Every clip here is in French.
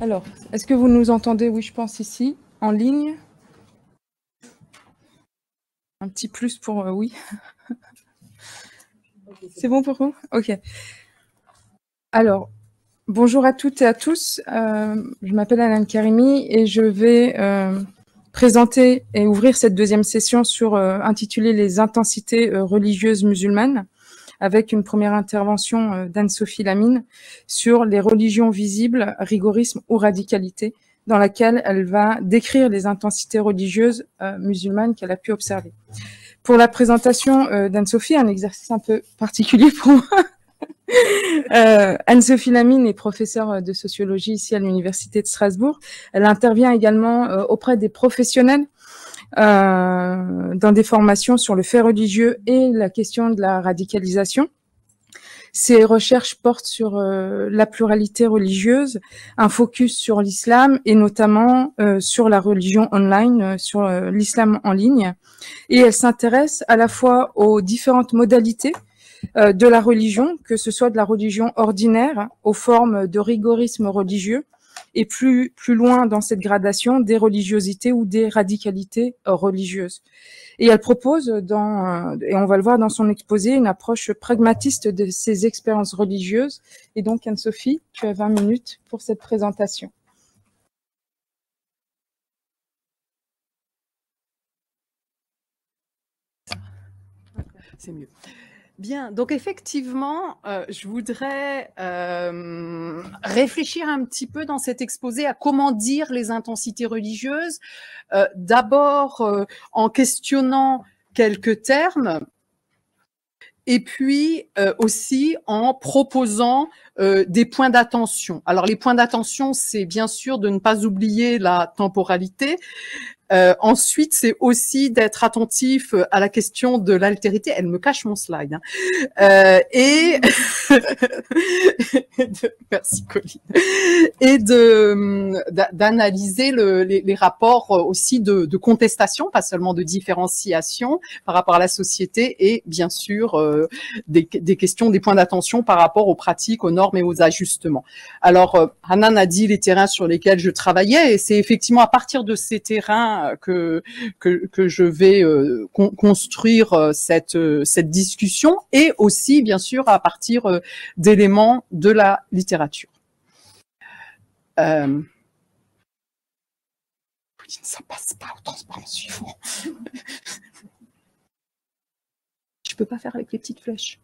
Alors, est-ce que vous nous entendez Oui, je pense ici, en ligne. Un petit plus pour euh, oui. C'est bon pour vous? Ok. Alors, bonjour à toutes et à tous. Euh, je m'appelle Alain Karimi et je vais euh, présenter et ouvrir cette deuxième session sur intitulée Les intensités religieuses musulmanes avec une première intervention d'Anne-Sophie Lamine sur les religions visibles, rigorisme ou radicalité, dans laquelle elle va décrire les intensités religieuses euh, musulmanes qu'elle a pu observer. Pour la présentation euh, d'Anne-Sophie, un exercice un peu particulier pour moi. euh, Anne-Sophie Lamine est professeure de sociologie ici à l'Université de Strasbourg. Elle intervient également euh, auprès des professionnels euh, dans des formations sur le fait religieux et la question de la radicalisation. Ces recherches portent sur euh, la pluralité religieuse, un focus sur l'islam et notamment euh, sur la religion online, euh, sur l'islam en ligne. Et elles s'intéressent à la fois aux différentes modalités de la religion, que ce soit de la religion ordinaire aux formes de rigorisme religieux, et plus, plus loin dans cette gradation des religiosités ou des radicalités religieuses. Et elle propose, dans, et on va le voir dans son exposé, une approche pragmatiste de ces expériences religieuses. Et donc, Anne-Sophie, tu as 20 minutes pour cette présentation. C'est mieux. Bien, donc effectivement, euh, je voudrais euh, réfléchir un petit peu dans cet exposé à comment dire les intensités religieuses. Euh, D'abord euh, en questionnant quelques termes, et puis euh, aussi en proposant euh, des points d'attention. Alors les points d'attention, c'est bien sûr de ne pas oublier la temporalité, euh, ensuite, c'est aussi d'être attentif euh, à la question de l'altérité. Elle me cache mon slide. Hein. Euh, et merci Colline. Et de d'analyser le, les, les, rapports aussi de, de, contestation, pas seulement de différenciation par rapport à la société, et bien sûr euh, des, des, questions, des points d'attention par rapport aux pratiques, aux normes et aux ajustements. Alors, euh, Hanan a dit les terrains sur lesquels je travaillais, et c'est effectivement à partir de ces terrains que, je vais euh, con construire euh, cette, euh, cette discussion et aussi, bien sûr, à partir d'éléments de la littérature. Euh... Ça passe pas au transparent suivant. je peux pas faire avec les petites flèches?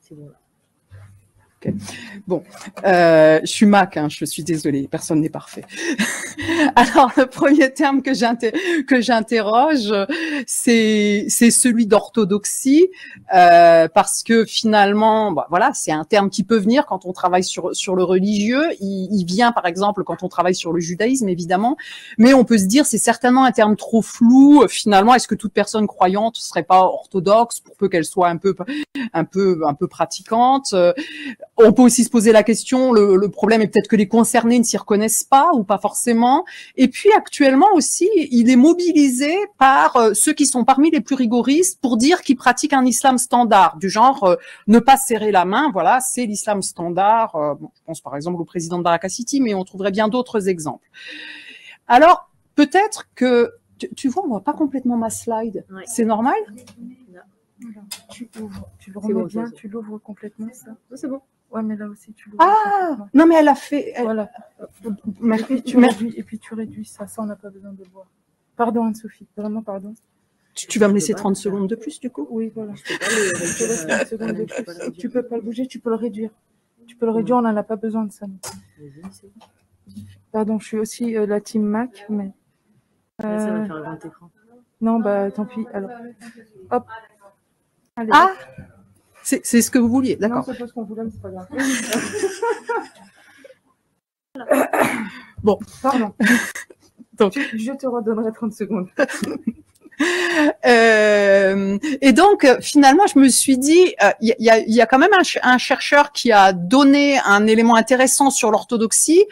C'est bon. Okay. Bon, euh, je suis Mac, hein, je suis désolée, personne n'est parfait. Alors, le premier terme que j'interroge, c'est celui d'orthodoxie, euh, parce que finalement, bah, voilà, c'est un terme qui peut venir quand on travaille sur, sur le religieux. Il, vient, par exemple, quand on travaille sur le judaïsme, évidemment, mais on peut se dire, c'est certainement un terme trop flou. Finalement, est-ce que toute personne croyante serait pas orthodoxe, pour peu qu'elle soit un peu, un peu, un peu pratiquante? On peut aussi se poser la question, le, le problème est peut-être que les concernés ne s'y reconnaissent pas ou pas forcément. Et puis actuellement aussi, il est mobilisé par euh, ceux qui sont parmi les plus rigoristes pour dire qu'ils pratiquent un islam standard, du genre euh, ne pas serrer la main, voilà, c'est l'islam standard. Euh, bon, je pense par exemple au président de Baraka City, mais on trouverait bien d'autres exemples. Alors, peut-être que, tu, tu, vois, on voit pas complètement ma slide. Ouais. C'est normal? Tu ouvres, tu le remets bon, bien, tu l'ouvres complètement, ça? C'est bon. Ouais, mais là aussi, tu l'ouvres. Ah Non, mais elle a fait. Elle... Voilà. Et puis, tu réduis, et puis tu réduis ça, ça, on n'a pas besoin de le voir. Pardon, Anne-Sophie, vraiment pardon. Tu, tu vas me laisser 30 secondes de plus, du coup Oui, voilà. Je peux pas le, 30 secondes de plus. Tu peux pas le bouger, tu peux le réduire. Tu peux le réduire, on n'en a pas besoin de ça. Pardon, je suis aussi euh, la team Mac, mais. Euh... Ça va faire un grand écran. Non, bah tant pis. Alors, hop, Allez, ah C'est ce que vous vouliez, d'accord. c'est pas ce qu'on voulait, mais c'est pas grave. bon. Pardon. Donc. Je te redonnerai 30 secondes. Euh, et donc, finalement, je me suis dit, euh, il y, a, quand même un, chercheur qui a donné un élément intéressant sur l'orthodoxie,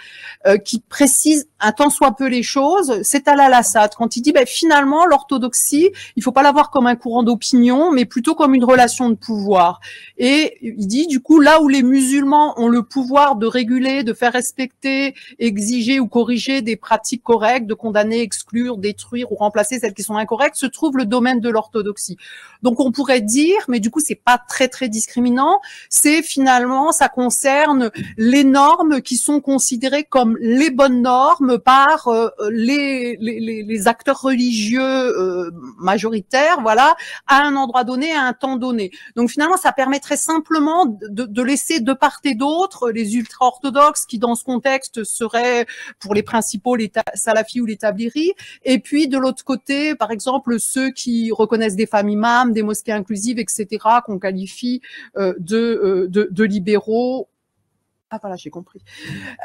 euh, qui précise un tant soit peu les choses. C'est Al-Assad quand il dit, ben, finalement, l'orthodoxie, il faut pas la voir comme un courant d'opinion, mais plutôt comme une relation de pouvoir. Et il dit, du coup, là où les musulmans ont le pouvoir de réguler, de faire respecter, exiger ou corriger des pratiques correctes, de condamner, exclure, détruire ou remplacer celles qui sont incorrectes, se trouve le domaine de l'orthodoxie. Donc on pourrait dire, mais du coup c'est pas très très discriminant, c'est finalement ça concerne les normes qui sont considérées comme les bonnes normes par euh, les, les, les, acteurs religieux euh, majoritaires, voilà, à un endroit donné, à un temps donné. Donc finalement ça permettrait simplement de, de laisser de part et d'autre les ultra-orthodoxes qui dans ce contexte seraient pour les principaux les salafis ou les tabliris, et puis de l'autre côté par exemple ceux qui reconnaissent des femmes imams, des mosquées inclusives, etc., qu'on qualifie euh, euh, de, de libéraux ah voilà, j'ai compris.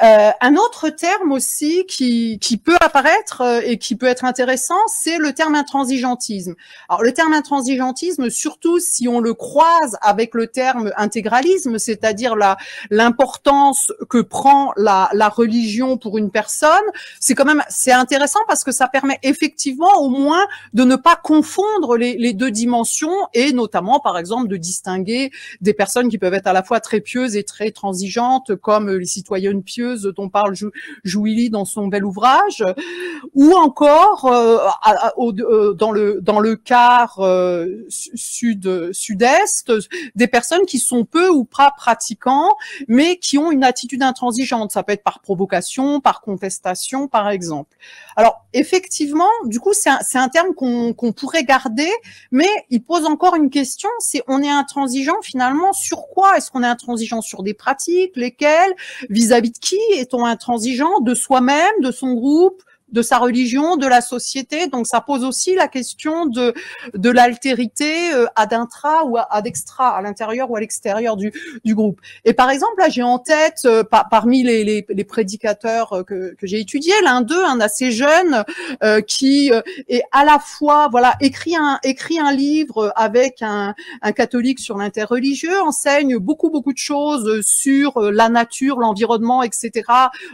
Euh, un autre terme aussi qui, qui peut apparaître euh, et qui peut être intéressant, c'est le terme intransigeantisme. Alors le terme intransigeantisme, surtout si on le croise avec le terme intégralisme, c'est-à-dire la l'importance que prend la, la religion pour une personne, c'est quand même c'est intéressant parce que ça permet effectivement au moins de ne pas confondre les, les deux dimensions et notamment par exemple de distinguer des personnes qui peuvent être à la fois très pieuses et très transigeantes comme les citoyennes pieuses dont parle Jouili dans son bel ouvrage, ou encore euh, euh, dans le dans le quart euh, sud sud-est des personnes qui sont peu ou pas pratiquants, mais qui ont une attitude intransigeante. Ça peut être par provocation, par contestation, par exemple. Alors effectivement, du coup, c'est un, un, terme qu'on pourrait garder, mais il pose encore une question, c'est on est intransigeant finalement sur quoi? Est-ce qu'on est intransigeant sur des pratiques, lesquelles Vis-à-vis -vis de qui est-on intransigeant De soi-même, de son groupe de sa religion, de la société. Donc ça pose aussi la question de de l'altérité euh, ad intra ou ad extra, à l'intérieur ou à l'extérieur du, du groupe. Et par exemple, là, j'ai en tête euh, parmi les, les, les, prédicateurs euh, que, que j'ai étudiés, l'un d'eux, un assez jeune, qui est à la fois voilà écrit un écrit un livre avec un, un catholique sur l'interreligieux, enseigne beaucoup beaucoup de choses sur la nature, l'environnement, etc.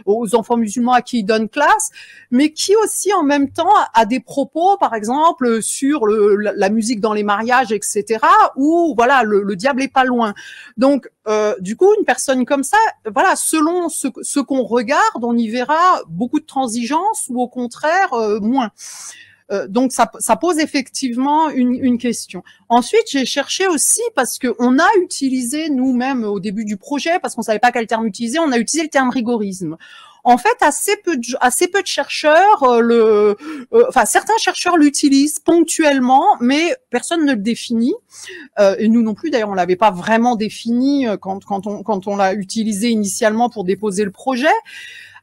aux enfants musulmans à qui il donne classe, mais qui aussi en même temps a des propos, par exemple, sur le, la, musique dans les mariages, etc., où voilà, le, diable est pas loin. Donc, euh, du coup, une personne comme ça, voilà, selon ce, ce qu'on regarde, on y verra beaucoup de transigence ou au contraire euh, moins. Euh, donc ça, ça, pose effectivement une, une question. Ensuite, j'ai cherché aussi parce que on a utilisé nous-mêmes au début du projet, parce qu'on savait pas quel terme utiliser, on a utilisé le terme rigorisme. En fait, assez peu de, chercheurs euh, euh, certains chercheurs l'utilisent ponctuellement, mais personne ne le définit. Euh, et nous non plus, d'ailleurs, on l'avait pas vraiment défini quand on l'a utilisé initialement pour déposer le projet.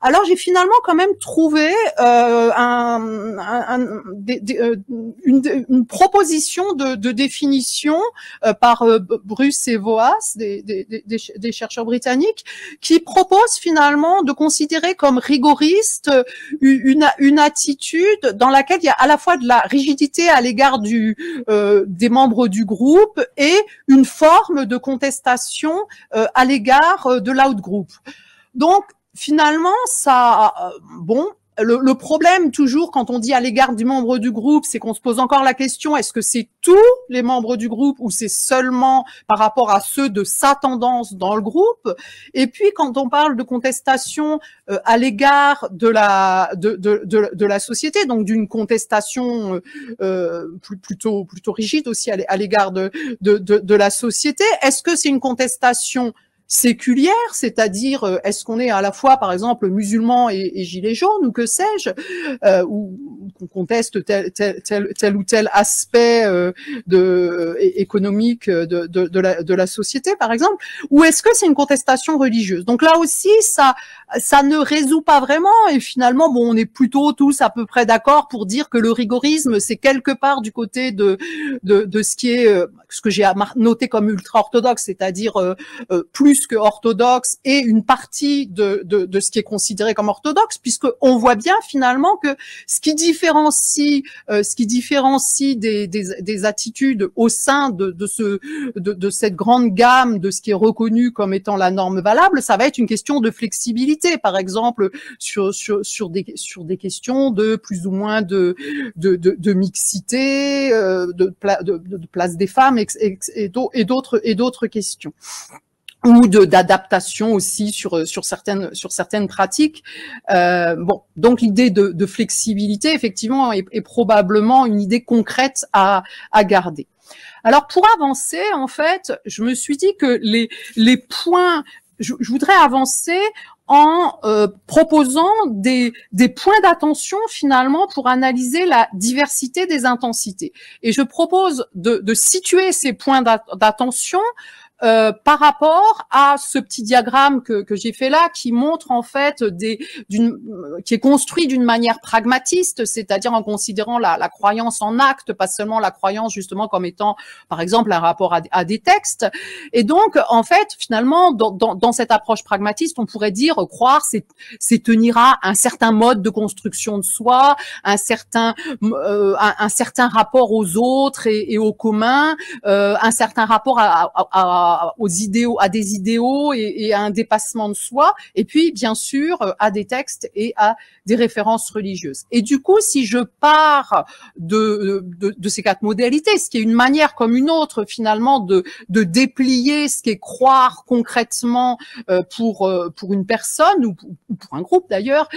Alors j'ai finalement quand même trouvé euh, un, un, euh, une, une, proposition de, de définition euh, par euh, Bruce et Voas, des, des, chercheurs britanniques, qui propose finalement de considérer comme rigoriste une, une attitude dans laquelle il y a à la fois de la rigidité à l'égard du des membres du groupe et une forme de contestation à l'égard de l'outgroup. Donc, finalement, ça, euh, bon, le, problème toujours quand on dit à l'égard du membre du groupe, c'est qu'on se pose encore la question est-ce que c'est tous les membres du groupe ou c'est seulement par rapport à ceux de sa tendance dans le groupe? Et puis quand on parle de contestation euh, à l'égard de la de, de, de, la société, donc d'une contestation euh, euh plutôt plutôt rigide aussi à l'égard de, de, de la société, est-ce que c'est une contestation séculière, c'est-à-dire euh, est-ce qu'on est à la fois, par exemple, musulman et, et gilet jaune ou que sais-je, euh, ou qu'on conteste tel, ou tel aspect euh, économique de, de, la, société, par exemple, ou est-ce que c'est une contestation religieuse? Donc là aussi, ça, ça ne résout pas vraiment, et finalement, bon, on est plutôt tous à peu près d'accord pour dire que le rigorisme, c'est quelque part du côté de, de, de ce qui est, ce que j'ai noté comme ultra-orthodoxe, c'est-à-dire plus plus que orthodoxe et une partie de, de, de ce qui est considéré comme orthodoxe, puisque on voit bien finalement que ce qui différencie, euh, ce qui différencie des, des, des, attitudes au sein de, ce, de, cette grande gamme de ce qui est reconnu comme étant la norme valable, ça va être une question de flexibilité, par exemple sur sur sur des sur des questions de plus ou moins de mixité, euh, de, de, place des femmes et d'autres questions ou de d'adaptation aussi sur sur certaines sur certaines pratiques. Euh, bon, donc l'idée de, de, flexibilité effectivement est, est, probablement une idée concrète à à garder. Alors pour avancer, en fait, je me suis dit que les les points, je, je voudrais avancer en euh, proposant des, des points d'attention finalement pour analyser la diversité des intensités. Et je propose de, de situer ces points d'attention euh, par rapport à ce petit diagramme que, que j'ai fait là, qui montre en fait des, d'une, qui est construit d'une manière pragmatiste, c'est-à-dire en considérant la, la, croyance en acte, pas seulement la croyance justement comme étant, par exemple, un rapport à, des textes. Et donc, en fait, finalement, dans, dans, dans, cette approche pragmatiste, on pourrait dire croire, c'est, c'est tenir à un certain mode de construction de soi, un certain, euh, un, un, certain rapport aux autres et, et aux communs, euh, un certain rapport à, à, à aux idéaux, à des idéaux et, à un dépassement de soi, et puis bien sûr euh, à des textes et à des références religieuses. Et du coup, si je pars de, de, ces quatre modalités, ce qui est une manière comme une autre finalement de, de déplier ce qu'est croire concrètement euh, pour euh, pour une personne ou pour, un groupe d'ailleurs,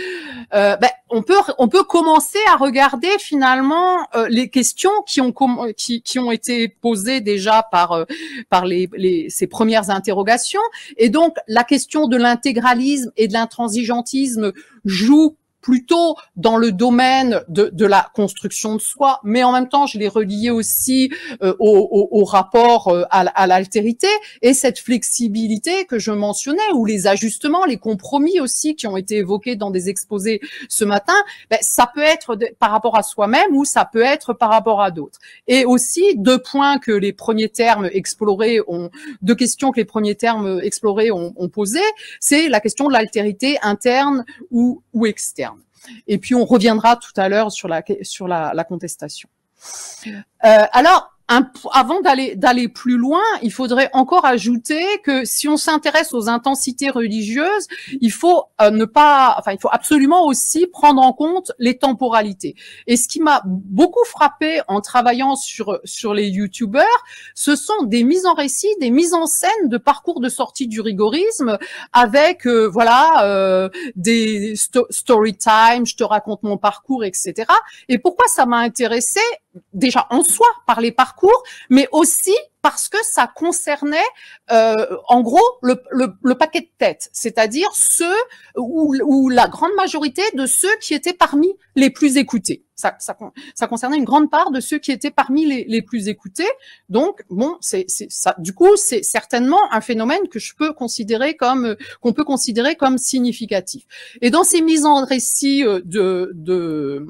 ben, on peut on peut commencer à regarder finalement les questions qui ont qui, qui ont été posées déjà par par les, les ces, premières interrogations. Et donc, la question de l'intégralisme et de l'intransigeantisme joue plutôt dans le domaine de, de, la construction de soi, mais en même temps, je l'ai relié aussi euh, au, au, rapport euh, à, à l'altérité et cette flexibilité que je mentionnais, ou les ajustements, les compromis aussi qui ont été évoqués dans des exposés ce matin, ben, ça peut être par rapport à soi-même ou ça peut être par rapport à d'autres. Et aussi deux points que les premiers termes explorés ont, deux questions que les premiers termes explorés ont, ont posé, c'est la question de l'altérité interne ou, ou externe. Et puis on reviendra tout à l'heure sur la sur la, contestation. Euh, alors avant d'aller d'aller plus loin, il faudrait encore ajouter que si on s'intéresse aux intensités religieuses, il faut euh, ne pas, enfin, il faut absolument aussi prendre en compte les temporalités. Et ce qui m'a beaucoup frappé en travaillant sur sur les YouTubeurs, ce sont des mises en récit, des mises en scène de parcours de sortie du rigorisme avec euh, voilà euh, des story time, je te raconte mon parcours, etc. Et pourquoi ça m'a intéressé déjà en soi par les parcours, mais aussi parce que ça concernait euh, en gros le, le, le, paquet de tête, c'est-à-dire ceux ou, ou, la grande majorité de ceux qui étaient parmi les plus écoutés. Ça, ça, ça concernait une grande part de ceux qui étaient parmi les, les plus écoutés. Donc bon, c'est ça. Du coup, c'est certainement un phénomène que je peux considérer comme qu'on peut considérer comme significatif. Et dans ces mises en récit euh, de de,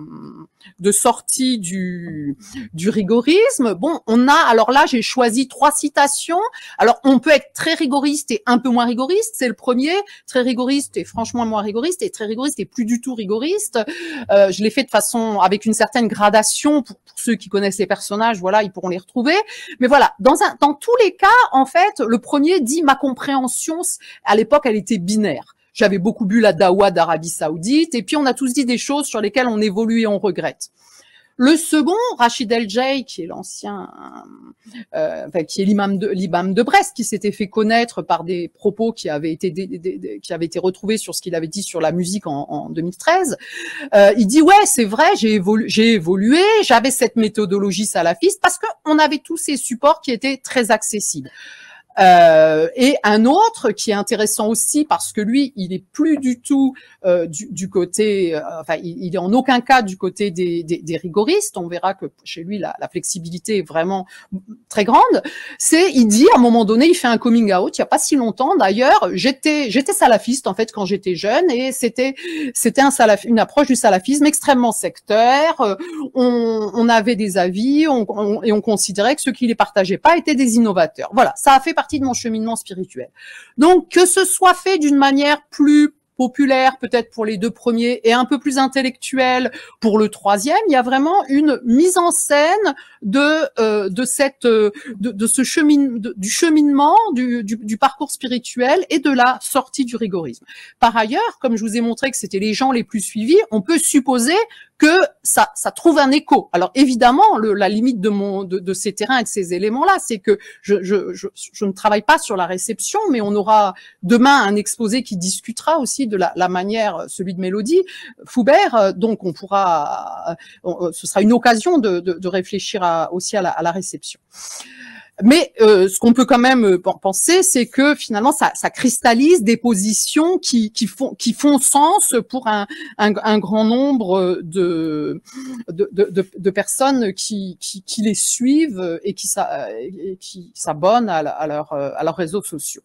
de sortie du du rigorisme, bon, on a alors là j'ai choisi trois citations. Alors, on peut être très rigoriste et un peu moins rigoriste. C'est le premier. Très rigoriste et franchement moins rigoriste. Et très rigoriste et plus du tout rigoriste. Euh, je l'ai fait de façon avec une certaine gradation pour, ceux qui connaissent les personnages. Voilà, ils pourront les retrouver. Mais voilà, dans un, dans tous les cas, en fait, le premier dit ma compréhension. À l'époque, elle était binaire. J'avais beaucoup bu la dawa d'Arabie Saoudite, et puis on a tous dit des choses sur lesquelles on évolue et on regrette. Le second, Rachid El Jay, qui est l'ancien, euh, qui est l'imam de, l'imam de Brest, qui s'était fait connaître par des propos qui avaient été, qui avaient été retrouvés sur ce qu'il avait dit sur la musique en, en 2013. Euh, il dit ouais, c'est vrai, j'ai évolué, j'avais cette méthodologie salafiste parce qu'on avait tous ces supports qui étaient très accessibles. Euh, et un autre qui est intéressant aussi parce que lui, il est plus du tout euh, du, du, côté, euh, enfin, il, il, est en aucun cas du côté des, des, des rigoristes. On verra que chez lui, la, la, flexibilité est vraiment très grande. C'est, il dit à un moment donné, il fait un coming out. Il y a pas si longtemps, d'ailleurs, j'étais, j'étais salafiste en fait quand j'étais jeune et c'était, c'était un salaf, une approche du salafisme extrêmement sectaire. Euh, on, on avait des avis on, et on considérait que ceux qui les partageaient pas étaient des innovateurs. Voilà, ça a fait partie de mon cheminement spirituel. Donc, que ce soit fait d'une manière plus populaire peut-être pour les deux premiers et un peu plus intellectuel pour le troisième. Il y a vraiment une mise en scène de euh, de cette euh, de, de ce chemin du cheminement du, du, du, parcours spirituel et de la sortie du rigorisme. Par ailleurs, comme je vous ai montré que c'était les gens les plus suivis, on peut supposer que ça, ça trouve un écho. Alors évidemment, le, la limite de mon de, de, ces terrains et de ces éléments-là, c'est que je, je, je, je, ne travaille pas sur la réception, mais on aura demain un exposé qui discutera aussi de la, la manière, celui de Mélodie Foubert. Donc on pourra, ce sera une occasion de, de, de réfléchir à, aussi à la, à la réception. Mais euh, ce qu'on peut quand même euh, penser, c'est que finalement, ça, ça, cristallise des positions qui, qui, font, qui font sens pour un, un, grand nombre de, de, de, de personnes qui, qui, qui, les suivent et qui, s'abonnent à, leur, à leurs réseaux sociaux.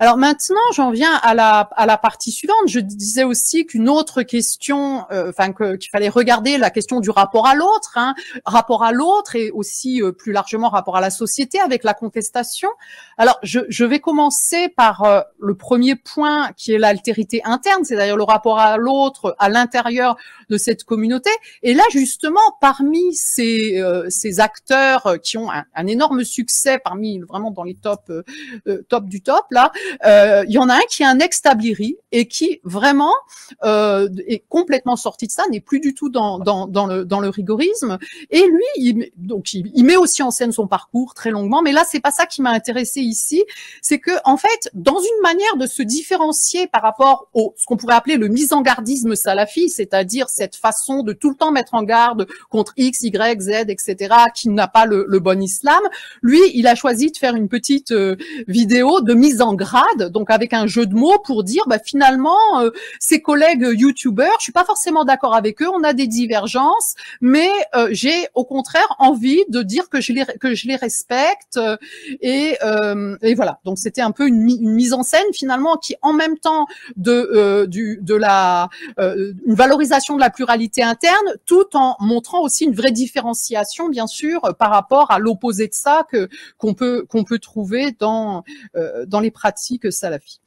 Alors maintenant, j'en viens à la, à la partie suivante. Je disais aussi qu'une autre question, euh, enfin qu'il fallait regarder la question du rapport à l'autre, hein, rapport à l'autre et aussi euh, plus largement rapport à la société avec la contestation. Alors je, je vais commencer par euh, le premier point qui est l'altérité interne, c'est d'ailleurs le rapport à l'autre à l'intérieur de cette communauté. Et là justement, parmi ces, ces acteurs qui ont un, un, énorme succès, parmi vraiment dans les top top du top là, euh, il y en a un qui est un ex-tablieri et qui vraiment euh, est complètement sorti de ça, n'est plus du tout dans, dans, dans, le, dans le rigorisme. Et lui, il, donc il, met aussi en scène son parcours très longuement. Mais là, c'est pas ça qui m'a intéressé ici. C'est que en fait, dans une manière de se différencier par rapport au ce qu'on pourrait appeler le mise en gardisme salafi, c'est-à-dire cette façon de tout le temps mettre en garde contre X, Y, Z, etc., qui n'a pas le, le, bon islam. Lui, il a choisi de faire une petite euh, vidéo de mise en donc avec un jeu de mots pour dire bah, finalement euh, ses collègues youtubeurs, je suis pas forcément d'accord avec eux, on a des divergences, mais euh, j'ai au contraire envie de dire que je les que je les respecte euh, et, et voilà. Donc c'était un peu une, mise en scène finalement qui en même temps de du de la une valorisation de la pluralité interne, tout en montrant aussi une vraie différenciation bien sûr par rapport à l'opposé de ça que qu'on peut qu'on peut trouver dans dans les pratiques que salafi.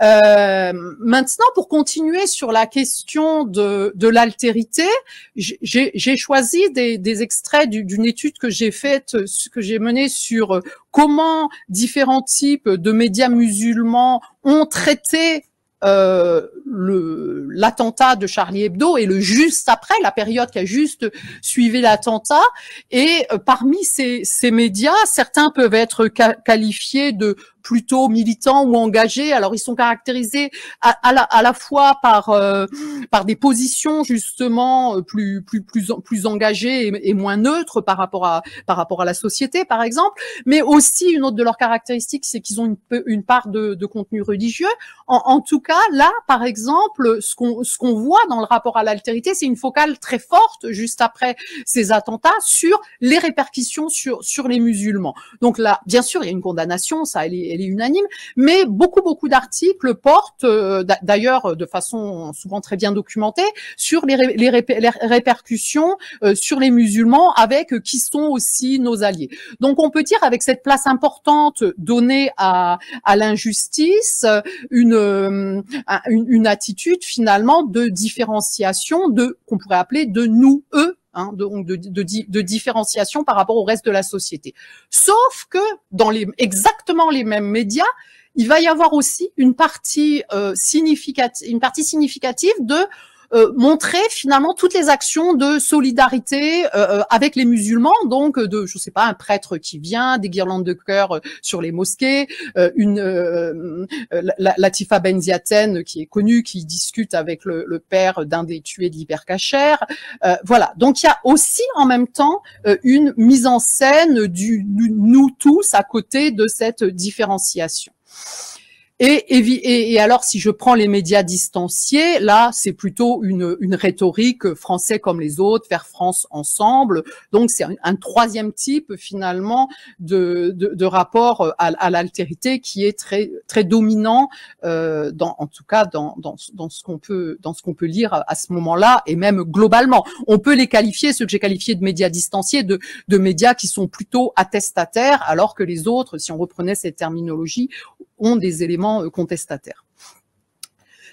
Euh, maintenant, pour continuer sur la question de, de l'altérité, j'ai choisi des, des extraits d'une étude que j'ai faite, que j'ai menée sur comment différents types de médias musulmans ont traité euh, l'attentat de Charlie Hebdo et le juste après, la période qui a juste suivi l'attentat. Et euh, parmi ces, ces, médias, certains peuvent être qualifiés de plutôt militants ou engagés. Alors ils sont caractérisés à, la, à la, fois par euh, par des positions justement euh, plus plus plus plus engagées et, et, moins neutres par rapport à par rapport à la société par exemple, mais aussi une autre de leurs caractéristiques, c'est qu'ils ont une, une part de, de contenu religieux. En, en, tout cas, là, par exemple, ce qu'on ce qu'on voit dans le rapport à l'altérité, c'est une focale très forte juste après ces attentats sur les répercussions sur sur les musulmans. Donc là, bien sûr, il y a une condamnation, ça, elle est, elle est unanime, mais beaucoup, beaucoup d'articles portent, euh, d'ailleurs de façon souvent très bien documentée, sur les, les, répercussions euh, sur les musulmans avec euh, qui sont aussi nos alliés. Donc on peut dire avec cette place importante donnée à, à l'injustice, une, une, une attitude finalement de différenciation de qu'on pourrait appeler de nous eux Hein, de, de, de, de, différenciation par rapport au reste de la société. Sauf que dans les, exactement les mêmes médias, il va y avoir aussi une partie euh, significative, une partie significative de euh, montrer finalement toutes les actions de solidarité euh, euh, avec les musulmans, donc de, je sais pas, un prêtre qui vient, des guirlandes de cœur sur les mosquées, une Latifa Benziaten qui est connue, qui discute avec le, le père d'un des tués de l'hypercachère. voilà, donc il y a aussi en même temps une mise en scène du nous tous à côté de cette différenciation. Et, et, et, alors, si je prends les médias distanciés, là, c'est plutôt une, une rhétorique français comme les autres, faire France ensemble. Donc, c'est un, troisième type finalement de, de, de rapport à, à l'altérité qui est très très dominant, euh, dans, en tout cas dans, dans, ce qu'on peut dans ce qu'on peut lire à, à ce moment-là et même globalement. On peut les qualifier, ceux que j'ai qualifiés de médias distanciés, de, de médias qui sont plutôt attestataires, alors que les autres, si on reprenait cette terminologie, ont des éléments euh, contestataires.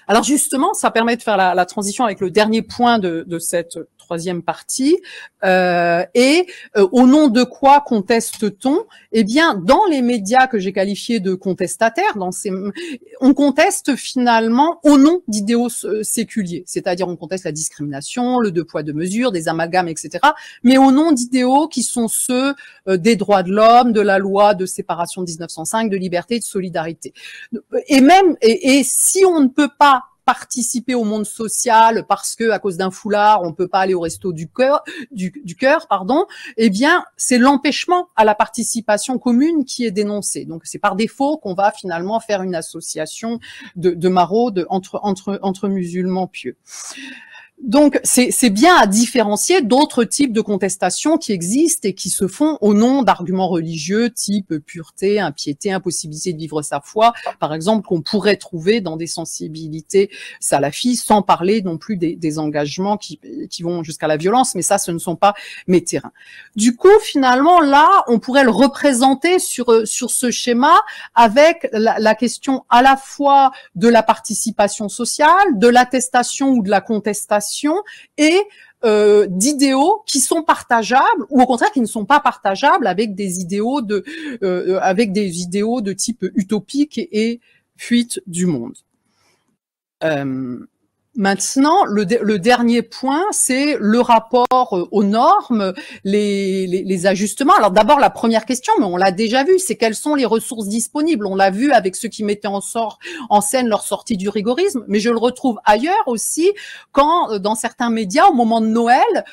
Alors justement, ça permet de faire la, transition avec le dernier point de cette troisième partie. Euh, et euh, au nom de quoi conteste-t-on? Eh bien, dans les médias que j'ai qualifiés de contestataires, dans ces, on conteste finalement au nom d'idéaux euh, séculiers, c'est-à-dire on conteste la discrimination, le deux poids deux mesures, des amalgames, etc. Mais au nom d'idéaux qui sont ceux euh, des droits de l'homme, de la loi de séparation de 1905, de liberté, de solidarité. Et même, et, et si on ne peut pas participer au monde social parce que à cause d'un foulard on peut pas aller au resto du cœur du, cœur pardon eh bien c'est l'empêchement à la participation commune qui est dénoncé. Donc c'est par défaut qu'on va finalement faire une association de, de entre entre entre musulmans pieux donc, c'est bien à différencier d'autres types de contestations qui existent et qui se font au nom d'arguments religieux type pureté, impiété, impossibilité de vivre sa foi, par exemple, qu'on pourrait trouver dans des sensibilités salafis, sans parler non plus des, des engagements qui, qui vont jusqu'à la violence, mais ça, ce ne sont pas mes terrains. Du coup, finalement, là, on pourrait le représenter sur, sur ce schéma avec la, la question à la fois de la participation sociale, de l'attestation ou de la contestation et euh, d'idéaux qui sont partageables ou au contraire qui ne sont pas partageables avec des idéaux de euh, avec des idéaux de type utopique et, fuite du monde. Euh, Maintenant, le, dernier point, c'est le rapport euh, aux normes, les, ajustements. Alors d'abord, la première question, mais on l'a déjà vu, c'est quelles sont les ressources disponibles? On l'a vu avec ceux qui mettaient en scène leur sortie du rigorisme, mais je le retrouve ailleurs aussi, quand euh, dans certains médias, au moment de Noël,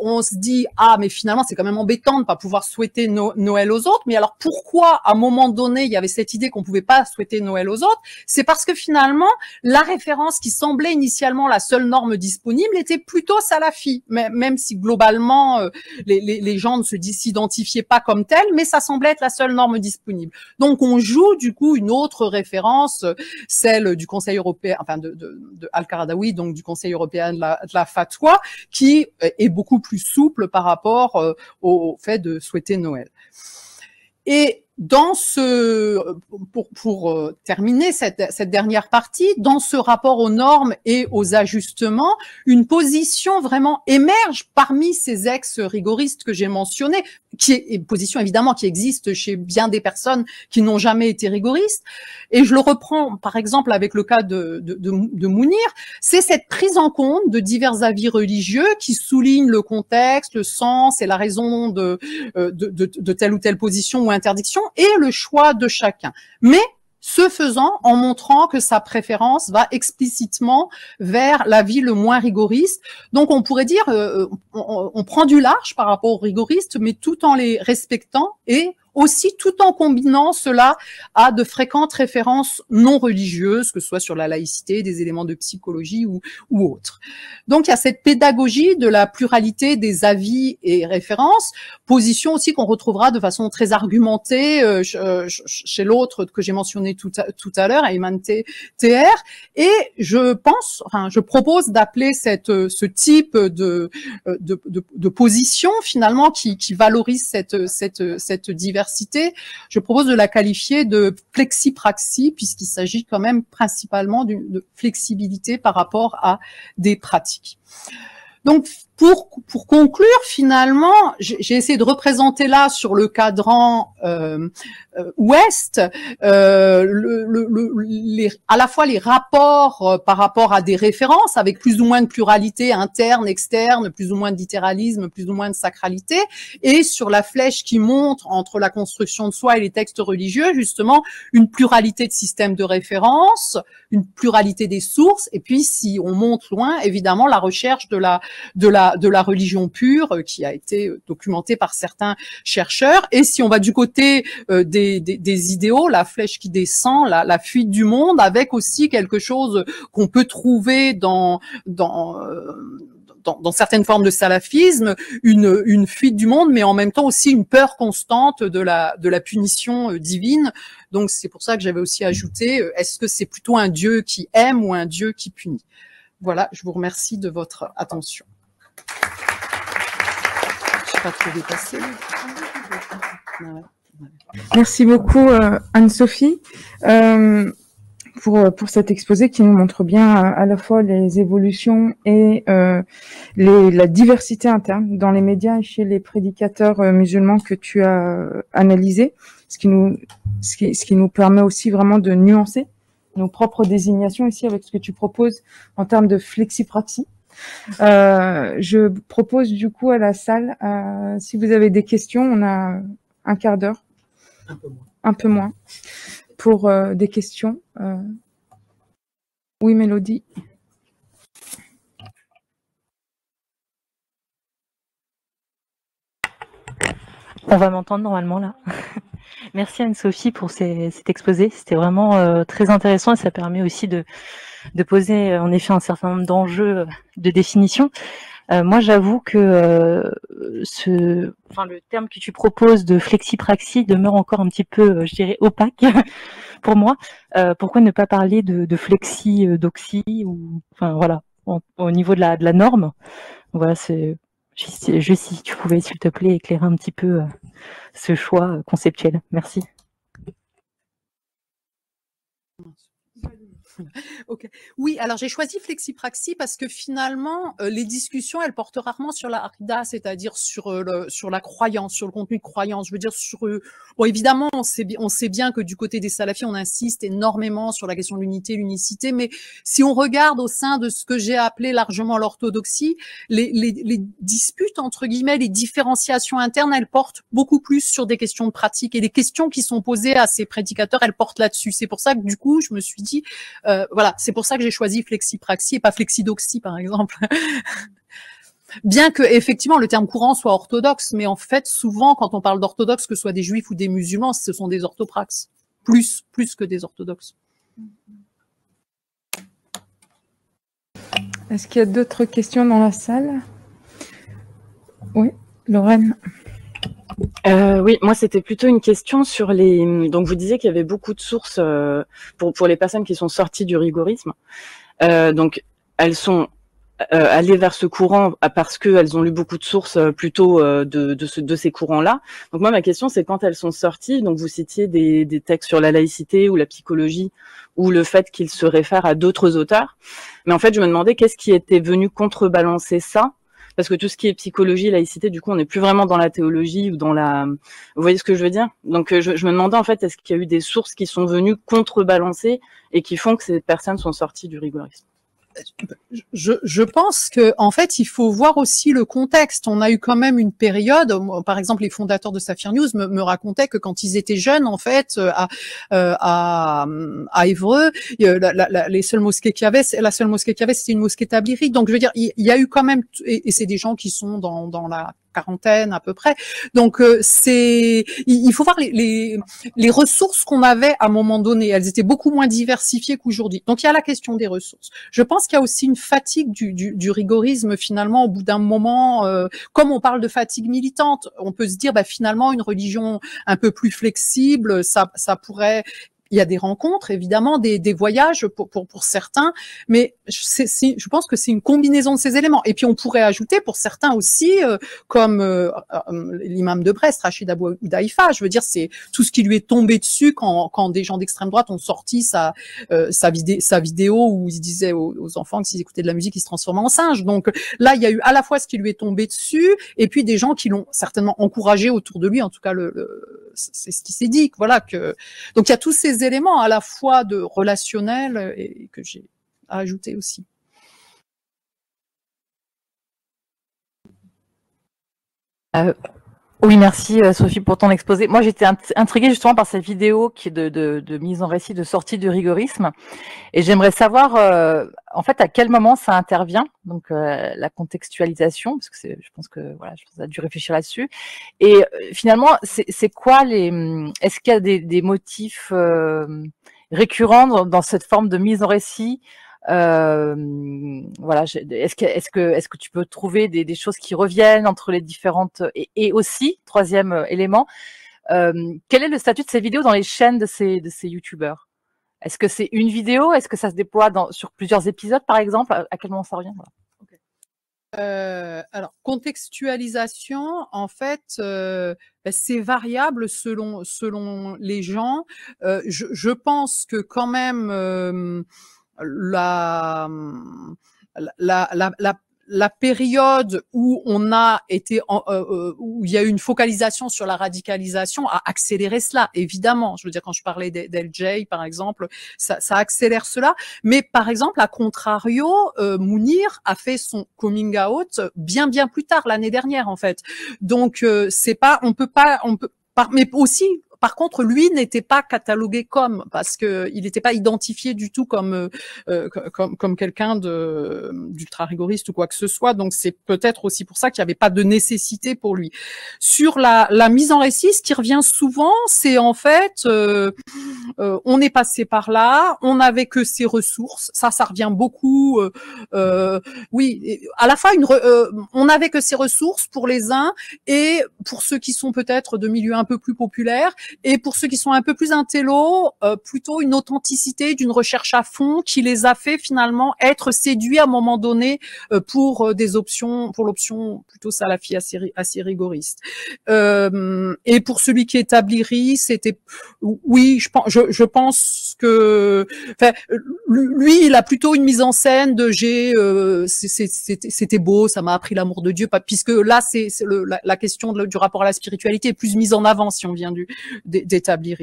on se dit ah mais finalement c'est quand même embêtant de pas pouvoir souhaiter Noël aux autres. Mais alors pourquoi à un moment donné il y avait cette idée qu'on pouvait pas souhaiter Noël aux autres? C'est parce que finalement la référence qui semblait initialement la seule norme disponible était plutôt salafi, même si globalement euh, les, gens ne se s'identifiaient pas comme tels, mais ça semblait être la seule norme disponible. Donc on joue du coup une autre référence, celle du Conseil européen, enfin de, de Al-Qaradawi, donc du Conseil européen de la, de la fatwa, qui est beaucoup plus plus souple par rapport euh, au fait de souhaiter Noël. Et dans ce, pour, pour euh, terminer cette, cette, dernière partie, dans ce rapport aux normes et aux ajustements, une position vraiment émerge parmi ces ex-rigoristes que j'ai mentionnés, qui est une position évidemment qui existe chez bien des personnes qui n'ont jamais été rigoristes. Et je le reprends par exemple avec le cas de, de, de, de Mounir, c'est cette prise en compte de divers avis religieux qui soulignent le contexte, le sens et la raison de, euh, de, de telle ou telle position ou interdiction et le choix de chacun. Mais ce faisant, en montrant que sa préférence va explicitement vers la vie le moins rigoriste. Donc on pourrait dire, euh, on, on, prend du large par rapport aux rigoristes, mais tout en les respectant et aussi tout en combinant cela à de fréquentes références non religieuses, que ce soit sur la laïcité, des éléments de psychologie ou, ou autres. Donc il y a cette pédagogie de la pluralité des avis et références, position aussi qu'on retrouvera de façon très argumentée euh, euh chez l'autre que j'ai mentionné tout à, tout à l'heure, Ayman TR, et je pense, enfin je propose d'appeler cette ce type de, de, de, de position finalement qui, qui valorise cette, cette, cette diversité je propose de la qualifier de flexipraxie puisqu'il s'agit quand même principalement d'une flexibilité par rapport à des pratiques. Pour, pour conclure, finalement, j'ai essayé de représenter là sur le cadran euh, euh ouest euh, le, le, les, à la fois les rapports euh, par rapport à des références avec plus ou moins de pluralité interne, externe, plus ou moins de littéralisme, plus ou moins de sacralité, et sur la flèche qui montre entre la construction de soi et les textes religieux, justement, une pluralité de systèmes de référence, une pluralité des sources, et puis si on monte loin, évidemment, la recherche de la de la de la religion pure euh, qui a été documentée par certains chercheurs. Et si on va du côté euh, des, des, des, idéaux, la flèche qui descend, la, la, fuite du monde, avec aussi quelque chose qu'on peut trouver dans, dans dans, dans, certaines formes de salafisme, une, une fuite du monde, mais en même temps aussi une peur constante de la, de la punition divine. Donc c'est pour ça que j'avais aussi ajouté, est-ce que c'est plutôt un Dieu qui aime ou un Dieu qui punit? Voilà, je vous remercie de votre attention. Pas trop dépassé. Merci beaucoup euh, Anne-Sophie euh, pour, pour cet exposé qui nous montre bien euh, à la fois les évolutions et les, la diversité interne dans les médias et chez les prédicateurs musulmans que tu as analysé, ce qui nous ce qui, ce qui nous permet aussi vraiment de nuancer nos propres désignations ici avec ce que tu proposes en termes de flexipraxie. Euh, je propose du coup à la salle, euh, si vous avez des questions, on a un quart d'heure, un peu moins, un peu moins pour euh, des questions. Euh. Oui, Mélodie. On va m'entendre normalement là. Merci Anne-Sophie pour cet exposé. C'était vraiment euh, très intéressant et ça permet aussi de, de poser euh, en effet un certain nombre d'enjeux euh, de définition. moi, j'avoue que ce, enfin, le terme que tu proposes de flexipraxie demeure encore un petit peu, je dirais, opaque pour moi. pourquoi ne pas parler de, de flexi doxy ou, enfin voilà, au niveau de la, de la norme? Voilà, c'est juste si tu pouvais, s'il te plaît, éclairer un petit peu ce choix conceptuel. Merci. ok. Oui, alors j'ai choisi Flexipraxie parce que finalement, euh, les discussions, elles portent rarement sur la harida, c'est-à-dire sur euh, le, sur la croyance, sur le contenu de croyance. Je veux dire sur euh, bon, évidemment, on sait, on sait bien que du côté des salafis, on insiste énormément sur la question de l'unité, l'unicité, mais si on regarde au sein de ce que j'ai appelé largement l'orthodoxie, les, les, les disputes entre guillemets, les différenciations internes, elles portent beaucoup plus sur des questions de pratique et les questions qui sont posées à ces prédicateurs, elles portent là-dessus. C'est pour ça que du coup, je me suis dit euh, voilà, c'est pour ça que j'ai choisi flexipraxie et pas flexidoxie, par exemple. Bien que effectivement le terme courant soit orthodoxe, mais en fait souvent quand on parle d'orthodoxe, que ce soit des juifs ou des musulmans, ce sont des orthopraxes, plus plus que des orthodoxes. Est-ce qu'il y a d'autres questions dans la salle? Oui, Lorraine. Euh, oui, moi c'était plutôt une question sur les. Donc vous disiez qu'il y avait beaucoup de sources euh, pour pour les personnes qui sont sorties du rigorisme. Euh, donc elles sont euh, allées vers ce courant parce qu'elles ont lu beaucoup de sources euh, plutôt de de, ce, de ces courants-là. Donc moi ma question c'est quand elles sont sorties. Donc vous citiez des, des textes sur la laïcité ou la psychologie ou le fait qu'ils se réfèrent à d'autres auteurs. Mais en fait je me demandais qu'est-ce qui était venu contrebalancer ça parce que tout ce qui est psychologie, laïcité, du coup, on n'est plus vraiment dans la théologie ou dans la. Vous voyez ce que je veux dire? Donc, euh, je, je, me demandais en fait, est-ce qu'il y a eu des sources qui sont venues contrebalancer et qui font que ces personnes sont sorties du rigorisme? Je, je, pense que en fait, il faut voir aussi le contexte. On a eu quand même une période, par exemple, les fondateurs de Saphir News me, me racontaient que quand ils étaient jeunes, en fait, euh, à euh, à, à Évreux, la, la, les seules mosquées qu'il y avait, la seule mosquée qu'il y avait, c'était une mosquée tablirique. Donc, je veux dire, il, y a eu quand même, et, et c'est des gens qui sont dans dans la quarantaine à peu près. Donc euh, c'est, il faut voir les, les, les ressources qu'on avait à un moment donné. Elles étaient beaucoup moins diversifiées qu'aujourd'hui. Donc il y a la question des ressources. Je pense qu'il y a aussi une fatigue du, du, du rigorisme finalement au bout d'un moment. Euh, comme on parle de fatigue militante, on peut se dire bah, finalement une religion un peu plus flexible, ça, ça pourrait il y a des rencontres, évidemment, des, des voyages pour, pour, pour, certains, mais c'est, je pense que c'est une combinaison de ces éléments. Et puis on pourrait ajouter pour certains aussi, euh, comme euh, euh, l'imam de Brest, Rachid Abou Daïfa, je veux dire, c'est tout ce qui lui est tombé dessus quand, quand des gens d'extrême droite ont sorti sa, sa, vidé sa vidéo où il disait aux, aux enfants que s'ils écoutaient de la musique, ils se transformaient en singes. Donc là, il y a eu à la fois ce qui lui est tombé dessus, et puis des gens qui l'ont certainement encouragé autour de lui, en tout cas, le, le c'est ce qui s'est dit. Voilà que donc il y a tous ces éléments à la fois de relationnel et que j'ai ajouté aussi. Euh, Oui, merci euh, Sophie pour ton exposé. Moi, j'étais intriguée justement par cette vidéo qui est de, mise en récit de sortie du rigorisme, et j'aimerais savoir euh, en fait à quel moment ça intervient, donc euh, la contextualisation, parce que c'est, je pense que voilà, je pense a dû réfléchir là-dessus. Et finalement, c'est quoi les, est-ce qu'il y a des, motifs récurrents dans, dans, cette forme de mise en récit? euh, voilà, est-ce que, est-ce que, est-ce que tu peux trouver des, des, choses qui reviennent entre les différentes et, et aussi troisième euh, élément, euh, quel est le statut de ces vidéos dans les chaînes de ces de ces youtubeurs? Est-ce que c'est une vidéo? Est-ce que ça se déploie dans, sur plusieurs épisodes, par exemple? À quel moment ça revient? Euh, alors, contextualisation, en fait, euh, ben, c'est variable selon selon les gens. Euh, je, je, pense que quand même euh, la, la, la, la la période où on a été en, euh, euh, où il y a eu une focalisation sur la radicalisation a accéléré cela évidemment. Je veux dire quand je parlais d'LJ par exemple ça, ça, accélère cela. Mais par exemple à contrario euh, Mounir a fait son coming out bien bien plus tard l'année dernière en fait. Donc euh, c'est pas on peut pas on peut mais aussi par contre, lui n'était pas catalogué comme parce que il n'était pas identifié du tout comme euh, euh comme, quelqu'un de d'ultra rigoriste ou quoi que ce soit. Donc c'est peut-être aussi pour ça qu'il n'y avait pas de nécessité pour lui. Sur la, la mise en récit, ce qui revient souvent, c'est en fait euh, euh, on est passé par là, on n'avait que ses ressources. Ça, ça revient beaucoup. Euh, oui, à la fois une, on n'avait que ses ressources pour les uns et pour ceux qui sont peut-être de milieux un peu plus populaires et pour ceux qui sont un peu plus intello, euh, plutôt une authenticité d'une recherche à fond qui les a fait finalement être séduits à un moment donné euh, pour euh, des options, pour l'option plutôt salafi assez, assez rigoriste. Euh, et pour celui qui établirit, c'était, oui, je pense, je, je pense que, lui, il a plutôt une mise en scène de j'ai, euh, c'était beau, ça m'a appris l'amour de Dieu, puisque là, c'est la, la, question du rapport à la spiritualité est plus mise en avant si on vient du d'établir.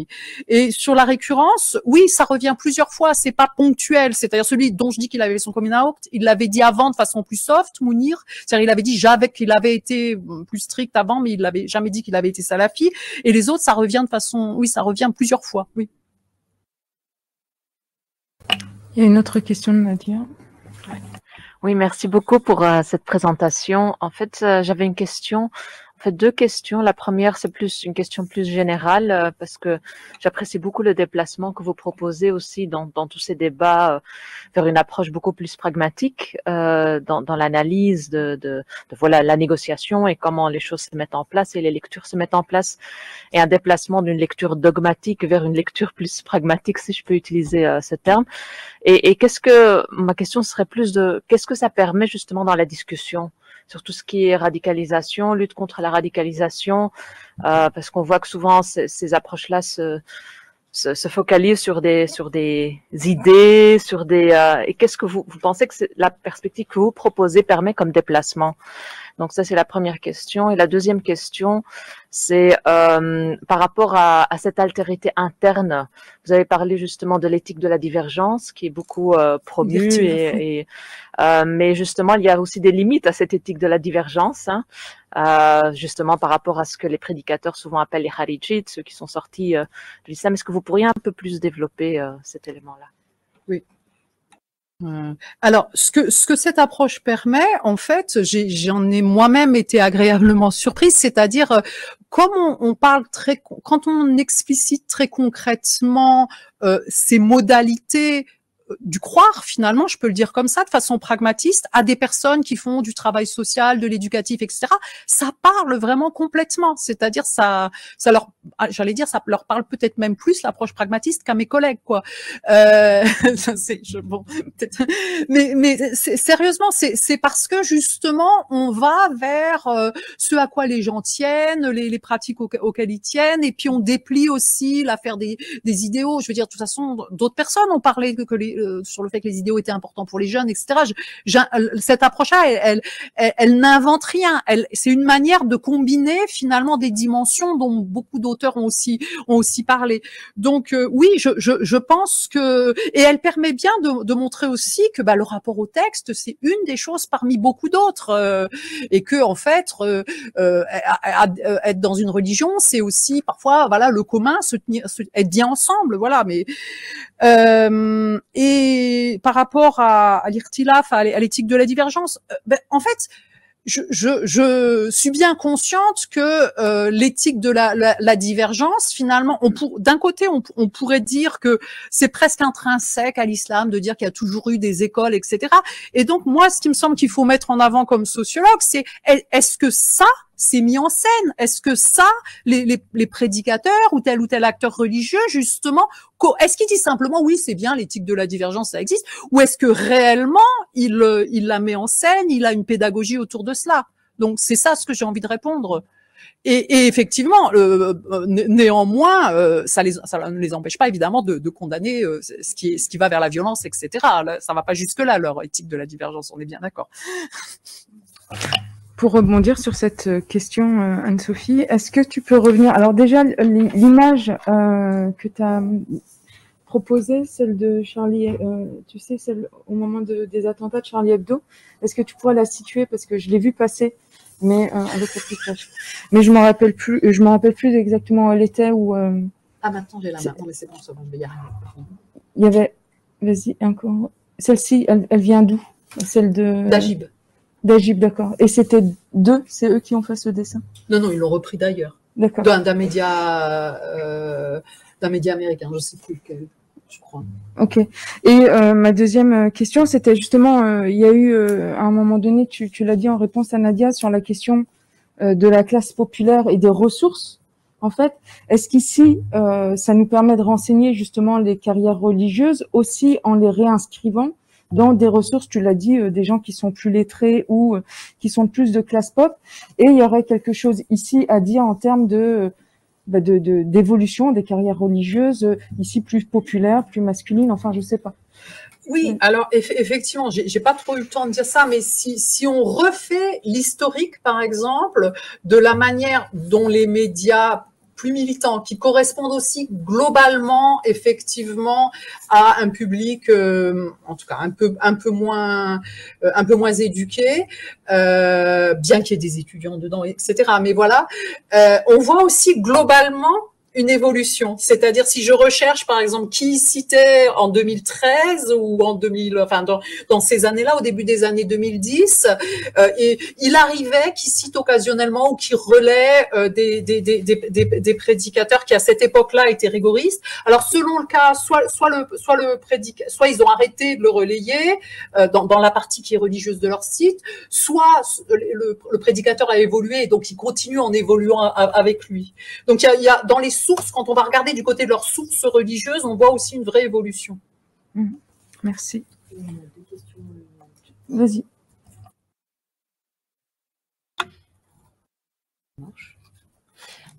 Et sur la récurrence, oui, ça revient plusieurs fois, c'est pas ponctuel. C'est-à-dire celui dont je dis qu'il avait son coming out, il l'avait dit avant de façon plus soft, Mounir. C'est-à-dire il avait dit j'avais qu'il avait été plus strict avant, mais il l'avait jamais dit qu'il avait été salafi. Et les autres, ça revient de façon, oui, ça revient plusieurs fois, oui. Il y a une autre question de Nadia. Oui, merci beaucoup pour euh, cette présentation. En fait, euh, j'avais une question fait deux questions. La première, c'est plus une question plus générale euh, parce que j'apprécie beaucoup le déplacement que vous proposez aussi dans, dans tous ces débats euh, vers une approche beaucoup plus pragmatique euh, dans, dans l'analyse de, de, de, voilà la négociation et comment les choses se mettent en place et les lectures se mettent en place et un déplacement d'une lecture dogmatique vers une lecture plus pragmatique, si je peux utiliser euh, ce terme. Et, et qu'est-ce que ma question serait plus de qu'est-ce que ça permet justement dans la discussion? Sur tout ce qui est radicalisation, lutte contre la radicalisation, euh, parce qu'on voit que souvent ces, approches-là se, se, focalisent sur des sur des idées, sur des euh, et qu'est-ce que vous, vous pensez que la perspective que vous proposez permet comme déplacement? Donc ça, c'est la première question. Et la deuxième question, c'est euh, par rapport à, à, cette altérité interne. Vous avez parlé justement de l'éthique de la divergence qui est beaucoup euh, promue, et, et euh, mais justement, il y a aussi des limites à cette éthique de la divergence, hein, euh, justement par rapport à ce que les prédicateurs souvent appellent les harijites, ceux qui sont sortis euh, de l'islam. Est-ce que vous pourriez un peu plus développer euh, cet élément-là? Oui. Euh, alors, ce que, ce que cette approche permet, en fait, j'en ai, moi-même été agréablement surprise, c'est-à-dire, euh, comme on, on, parle très, quand on explicite très concrètement euh, ces modalités du croire finalement, je peux le dire comme ça, de façon pragmatiste, à des personnes qui font du travail social, de l'éducatif, etc. Ça parle vraiment complètement. C'est-à-dire ça, ça leur, ah, j'allais dire, ça leur parle peut-être même plus l'approche pragmatiste qu'à mes collègues, quoi. Euh, je, bon, mais, mais sérieusement, c'est parce que justement, on va vers euh, ce à quoi les gens tiennent, les, les pratiques auxquelles ils tiennent, et puis on déplie aussi l'affaire des, des idéaux. Je veux dire, de toute façon, d'autres personnes ont parlé que les euh, sur le fait que les idéaux étaient importants pour les jeunes, etc. Je, cette approche-là, elle, elle, elle, n'invente rien. C'est une manière de combiner finalement des dimensions dont beaucoup d'auteurs ont aussi ont aussi parlé. Donc euh, oui, je, je, je, pense que et elle permet bien de, de montrer aussi que bah, le rapport au texte, c'est une des choses parmi beaucoup d'autres, euh, et que en fait, être dans une religion, c'est aussi parfois voilà le commun, se tenir, se, être bien ensemble, voilà. Mais euh, et par rapport à, à l'irtilaf, à l'éthique de la divergence, euh, ben, en fait, je, je, je, suis bien consciente que euh, l'éthique de la, la, la, divergence, finalement, d'un côté, on, pourrait dire que c'est presque intrinsèque à l'islam de dire qu'il y a toujours eu des écoles, etc. Et donc, moi, ce qui me semble qu'il faut mettre en avant comme sociologue, c'est est-ce que ça, c'est mis en scène Est-ce que ça, les, les, les, prédicateurs ou tel ou tel acteur religieux, justement, est-ce qu'il dit simplement oui, c'est bien, l'éthique de la divergence, ça existe, ou est-ce que réellement il, euh, il la met en scène, il a une pédagogie autour de cela? Donc c'est ça ce que j'ai envie de répondre. Et, et effectivement, euh, euh néanmoins, euh, ça, les, ça ne les empêche pas évidemment de, de condamner ce, qui ce qui va vers la violence, etc. Là, ça va pas jusque là leur éthique de la divergence, on est bien d'accord. Pour rebondir sur cette euh, question, euh, Anne-Sophie, est-ce que tu peux revenir Alors déjà, l'image euh, que tu as proposée, celle de Charlie, euh, tu sais, celle au moment de, des attentats de Charlie Hebdo, est-ce que tu pourrais la situer parce que je l'ai vue passer, mais euh, avec la petite flèche. Mais je m'en rappelle plus, je me rappelle plus exactement où elle était ou. ah maintenant j'ai la main, mais c'est bon, c'est bon, je vais y arriver. Il y avait, vas-y encore. Celle-ci, elle, elle vient d'où? Celle de. D'Agib. D'Agib, d'accord. Et c'était deux, c'est eux qui ont fait ce dessin? Non, non, ils l'ont repris d'ailleurs. D'accord. D'un média, euh, d'un média américain, je ne sais plus lequel, je crois. Ok. Et euh, ma deuxième question, c'était justement, euh, il y a eu euh, à un moment donné, tu, tu l'as dit en réponse à Nadia, sur la question euh, de la classe populaire et des ressources. En fait, est-ce qu'ici, euh, ça nous permet de renseigner justement les carrières religieuses aussi en les réinscrivant dans des ressources, tu l'as dit, euh, des gens qui sont plus lettrés ou euh, qui sont plus de classe pop. Et il y aurait quelque chose ici à dire en termes de bah, de d'évolution des carrières religieuses, euh, ici plus populaires, plus masculines, enfin je sais pas. Oui, alors effectivement, j'ai pas trop eu le temps de dire ça, mais si, si on refait l'historique, par exemple, de la manière dont les médias plus militants, qui correspondent aussi globalement, effectivement, à un public, euh, en tout cas un peu un peu moins euh, un peu moins éduqué, euh, bien qu'il y ait des étudiants dedans, etc. Mais voilà, euh, on voit aussi globalement une évolution. C'est-à-dire si je recherche par exemple qui citait en 2013 ou en 2000, enfin dans, ces années-là, au début des années 2010, euh, et il arrivait qui cite occasionnellement ou qui relaie euh, des, prédicateurs qui à cette époque-là étaient rigoristes. Alors selon le cas, soit, le, soit soit ils ont arrêté de le relayer euh, dans, la partie qui est religieuse de leur site, soit le, prédicateur a évolué et donc il continue en évoluant avec lui. Donc il y y a dans les sources, quand on va regarder du côté de leurs sources religieuses, on voit aussi une vraie évolution. Mmh. Merci. Vas-y.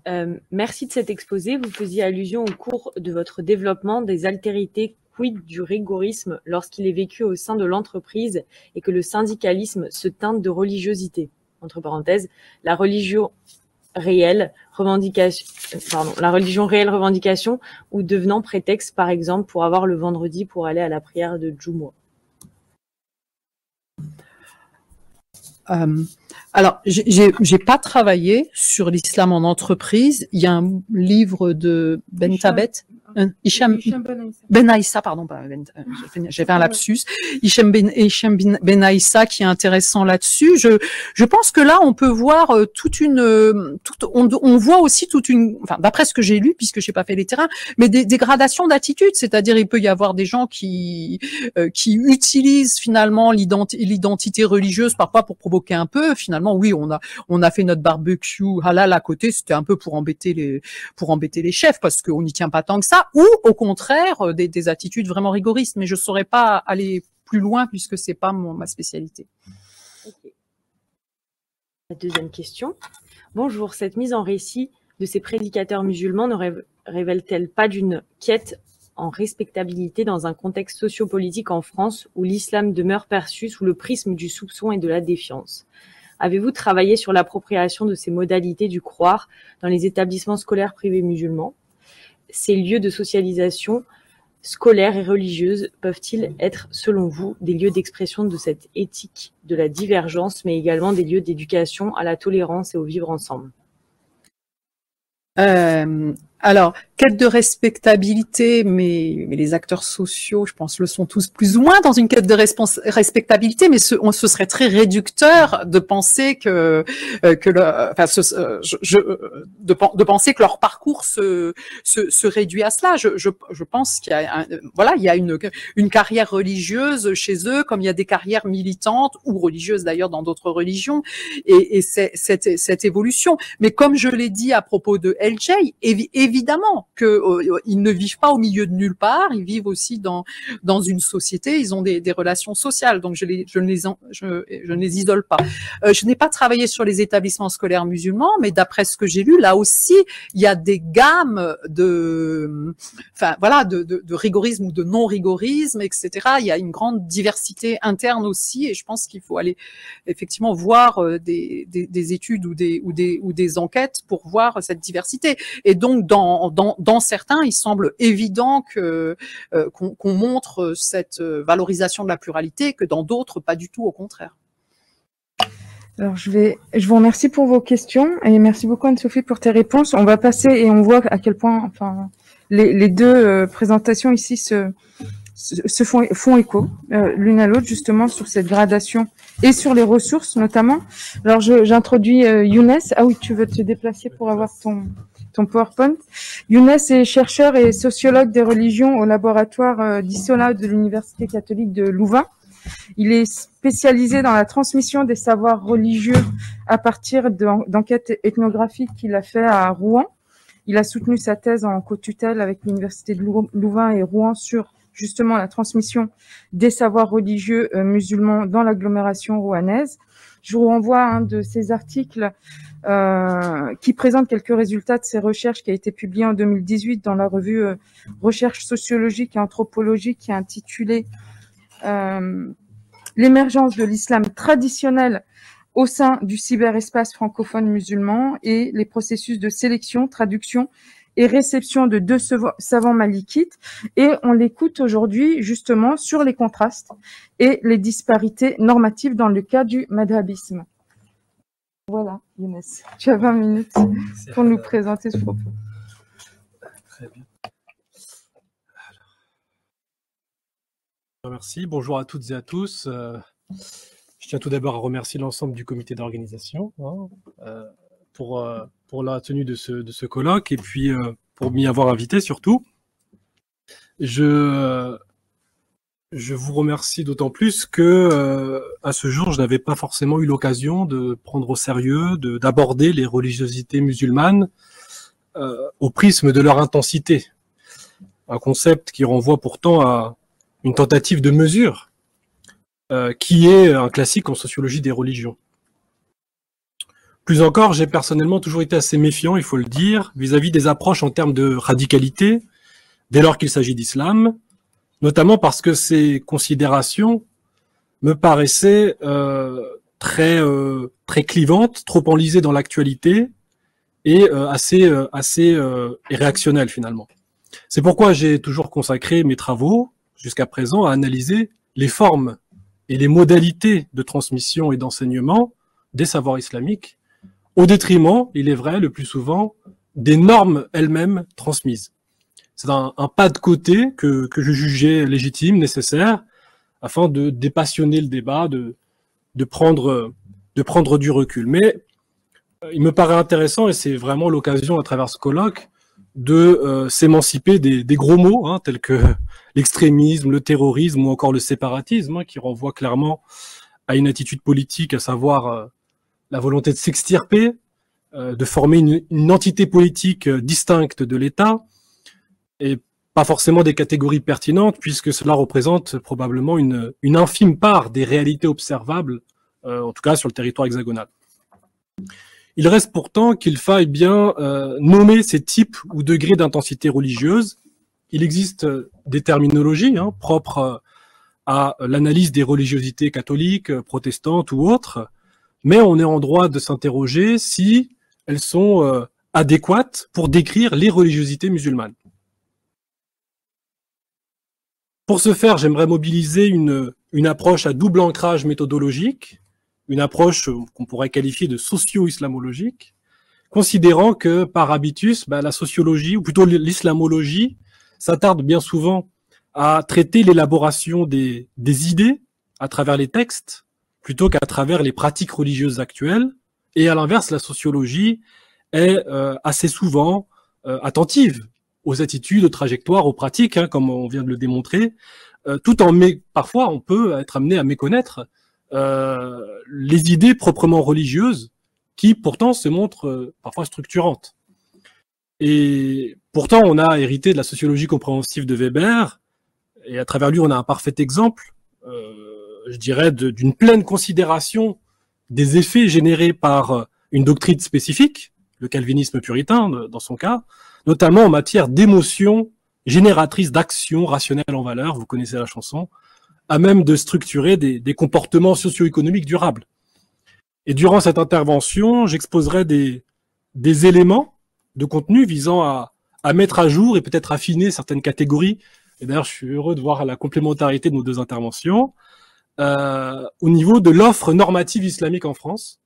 Euh, merci de cet exposé. Vous faisiez allusion au cours de votre développement des altérités quid du rigorisme lorsqu'il est vécu au sein de l'entreprise et que le syndicalisme se teinte de religiosité? Entre parenthèses, la religion réelle revendication, euh, pardon, la religion réelle revendication ou devenant prétexte, par exemple, pour avoir le vendredi pour aller à la prière de Jumu'ah euh, alors, j'ai pas travaillé sur l'islam en entreprise. Il y a un livre de Ben Tabet Hicham, Ben Aïssa, pardon, ben, euh, j'ai fait un lapsus. Hicham Ben, Hicham ben Aïssa qui est intéressant là-dessus. Je, je pense que là, on peut voir euh, toute une, toute, on, on voit aussi toute une, enfin, d'après ce que j'ai lu, puisque j'ai pas fait les terrains, mais des, des gradations d'attitude. C'est-à-dire, il peut y avoir des gens qui, qui utilisent finalement l'identité religieuse parfois pour provoquer un peu. Finalement, oui, on a, on a fait notre barbecue halal à côté. C'était un peu pour embêter les, pour embêter les chefs parce qu'on n'y tient pas tant que ça ou au contraire euh, des, attitudes vraiment rigoristes. Mais je ne saurais pas aller plus loin puisque c'est pas ma spécialité. La deuxième question. Bonjour, cette mise en récit de ces prédicateurs musulmans ne révèle-t-elle pas d'une quête en respectabilité dans un contexte sociopolitique en France où l'islam demeure perçu sous le prisme du soupçon et de la défiance? Avez-vous travaillé sur l'appropriation de ces modalités du croire dans les établissements scolaires privés musulmans? Ces lieux de socialisation scolaire et religieuse peuvent-ils être, selon vous, des lieux d'expression de cette éthique de la divergence, mais également des lieux d'éducation à la tolérance et au vivre ensemble? Euh, alors, quête de respectabilité, mais, mais, les acteurs sociaux, je pense, le sont tous plus ou moins dans une quête de respectabilité, mais ce, on, ce serait très réducteur de penser que, euh, que le, enfin, ce, je, de, de, penser que leur parcours se, se, se réduit à cela. Je, je, je pense qu'il y a, un, voilà, il y a une, une carrière religieuse chez eux, comme il y a des carrières militantes ou religieuses d'ailleurs dans d'autres religions, et, et cette, évolution. Mais comme je l'ai dit à propos de LJ, qu'ils euh, ne vivent pas au milieu de nulle part, ils vivent aussi dans dans une société, ils ont des, des relations sociales, donc je, les, je, ne les je, je, ne les isole pas. Euh, je n'ai pas travaillé sur les établissements scolaires musulmans, mais d'après ce que j'ai lu, là aussi, il y a des gammes de, enfin voilà, de, de, de rigorisme ou de non rigorisme, etc. Il y a une grande diversité interne aussi, et je pense qu'il faut aller effectivement voir euh, des, des, des études ou des ou des ou des enquêtes pour voir cette diversité. Et donc dans, certains, il semble évident euh, qu'on montre cette valorisation de la pluralité, que dans d'autres, pas du tout, au contraire. Alors, je vais, je vous remercie pour vos questions et merci beaucoup Anne-Sophie pour tes réponses. On va passer et on voit à quel point, enfin, les, deux euh, présentations ici se, font, écho euh, l'une à l'autre justement sur cette gradation et sur les ressources notamment. Alors, j'introduis euh, Younes. Ah oui, tu veux te déplacer pour avoir ton ton PowerPoint. Younes est chercheur et sociologue des religions au laboratoire euh, d'Isola de l'Université catholique de Louvain. Il est spécialisé dans la transmission des savoirs religieux à partir d'enquêtes ethnographiques qu'il a fait à Rouen. Il a soutenu sa thèse en co-tutelle avec l'Université de Louvain et Rouen sur justement la transmission des savoirs religieux euh, musulmans dans l'agglomération rouennaise. Je vous renvoie à un de ces articles euh, qui présente quelques résultats de ses recherches qui a été publié en 2018 dans la revue euh, Recherche sociologique et anthropologique qui est intitulée euh, L'émergence de l'islam traditionnel au sein du cyberespace francophone musulman et les processus de sélection, traduction et réception de deux savants malikites. Et on l'écoute aujourd'hui justement sur les contrastes et les disparités normatives dans le cas du madhabisme. Voilà, Younes, tu as 20 minutes pour nous présenter ce propos. Très bien. Merci, bonjour à toutes et à tous. Euh, je tiens tout d'abord à remercier l'ensemble du comité d'organisation hein, euh, pour, euh, pour la tenue de ce, de ce colloque et puis pour m'y avoir invité surtout. Je, je vous remercie d'autant plus que euh, à ce jour, je n'avais pas forcément eu l'occasion de prendre au sérieux, d'aborder les religiosités musulmanes euh, au prisme de leur intensité. Un concept qui renvoie pourtant à une tentative de mesure, euh, qui est un classique en sociologie des religions. Plus encore, j'ai personnellement toujours été assez méfiant, il faut le dire, vis-à-vis -vis des approches en termes de radicalité, dès lors qu'il s'agit d'islam, notamment parce que ces considérations me paraissaient euh, très euh, très clivantes, trop enlisées dans l'actualité et euh, assez assez réactionnelles finalement. C'est pourquoi j'ai toujours consacré mes travaux jusqu'à présent à analyser les formes et les modalités de transmission et d'enseignement des savoirs islamiques, au détriment, il est vrai, le plus souvent, des normes elles-mêmes transmises c'est un, pas de côté que, que je jugeais légitime, nécessaire, afin de dépassionner le débat, de, de, prendre, de prendre du recul. Mais euh, il me paraît intéressant, et c'est vraiment l'occasion à travers ce colloque, de euh, s'émanciper des, gros mots, hein, tels que l'extrémisme, le terrorisme ou encore le séparatisme, hein, qui renvoient clairement à une attitude politique, à savoir euh, la volonté de s'extirper, de former une, entité politique distincte de l'État, et pas forcément des catégories pertinentes, puisque cela représente probablement une, une infime part des réalités observables, euh, en tout cas sur le territoire hexagonal. Il reste pourtant qu'il faille bien euh, nommer ces types ou degrés d'intensité religieuse, il existe des terminologies hein, propres à l'analyse des religiosités catholiques, protestantes ou autres, mais on est en droit de s'interroger si elles sont euh, adéquates pour décrire les religiosités musulmanes. Pour ce faire, j'aimerais mobiliser une, approche à double ancrage méthodologique, une approche qu'on pourrait qualifier de socio-islamologique, considérant que par habitus, bah, la sociologie, ou plutôt l'islamologie, s'attarde bien souvent à traiter l'élaboration des, des idées à travers les textes, plutôt qu'à travers les pratiques religieuses actuelles. Et à l'inverse, la sociologie est euh, assez souvent euh, attentive aux attitudes, aux trajectoires, aux pratiques, hein, comme on vient de le démontrer, euh, tout en parfois on peut être amené à méconnaître les idées proprement religieuses qui pourtant se montrent parfois structurantes. Et pourtant, on a hérité de la sociologie compréhensive de Weber, et à travers lui, on a un parfait exemple, je dirais, d'une pleine considération des effets générés par une doctrine spécifique, le calvinisme puritain dans son cas, notamment en matière d'émotions génératrices d'actions rationnelles en valeur, vous connaissez la chanson, à même de structurer des, comportements socio-économiques durables. Et durant cette intervention, j'exposerai des, éléments de contenu visant à, à mettre à jour et peut-être affiner certaines catégories. Et d'ailleurs, je suis heureux de voir la complémentarité de nos deux interventions euh, au niveau de l'offre normative islamique en France,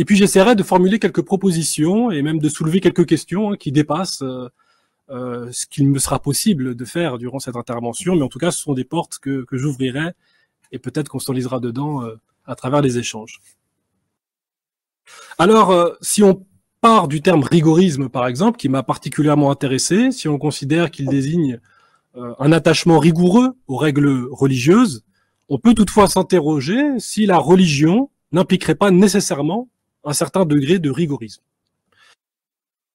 et puis j'essaierai de formuler quelques propositions et même de soulever quelques questions hein, qui dépassent euh, euh, ce qu'il me sera possible de faire durant cette intervention. Mais en tout cas, ce sont des portes que, j'ouvrirai et peut-être qu'on s'enlisera dedans euh, à travers les échanges. Alors, si on part du terme rigorisme, par exemple, qui m'a particulièrement intéressé, si on considère qu'il désigne un attachement rigoureux aux règles religieuses, on peut toutefois s'interroger si la religion n'impliquerait pas nécessairement un certain degré de rigorisme.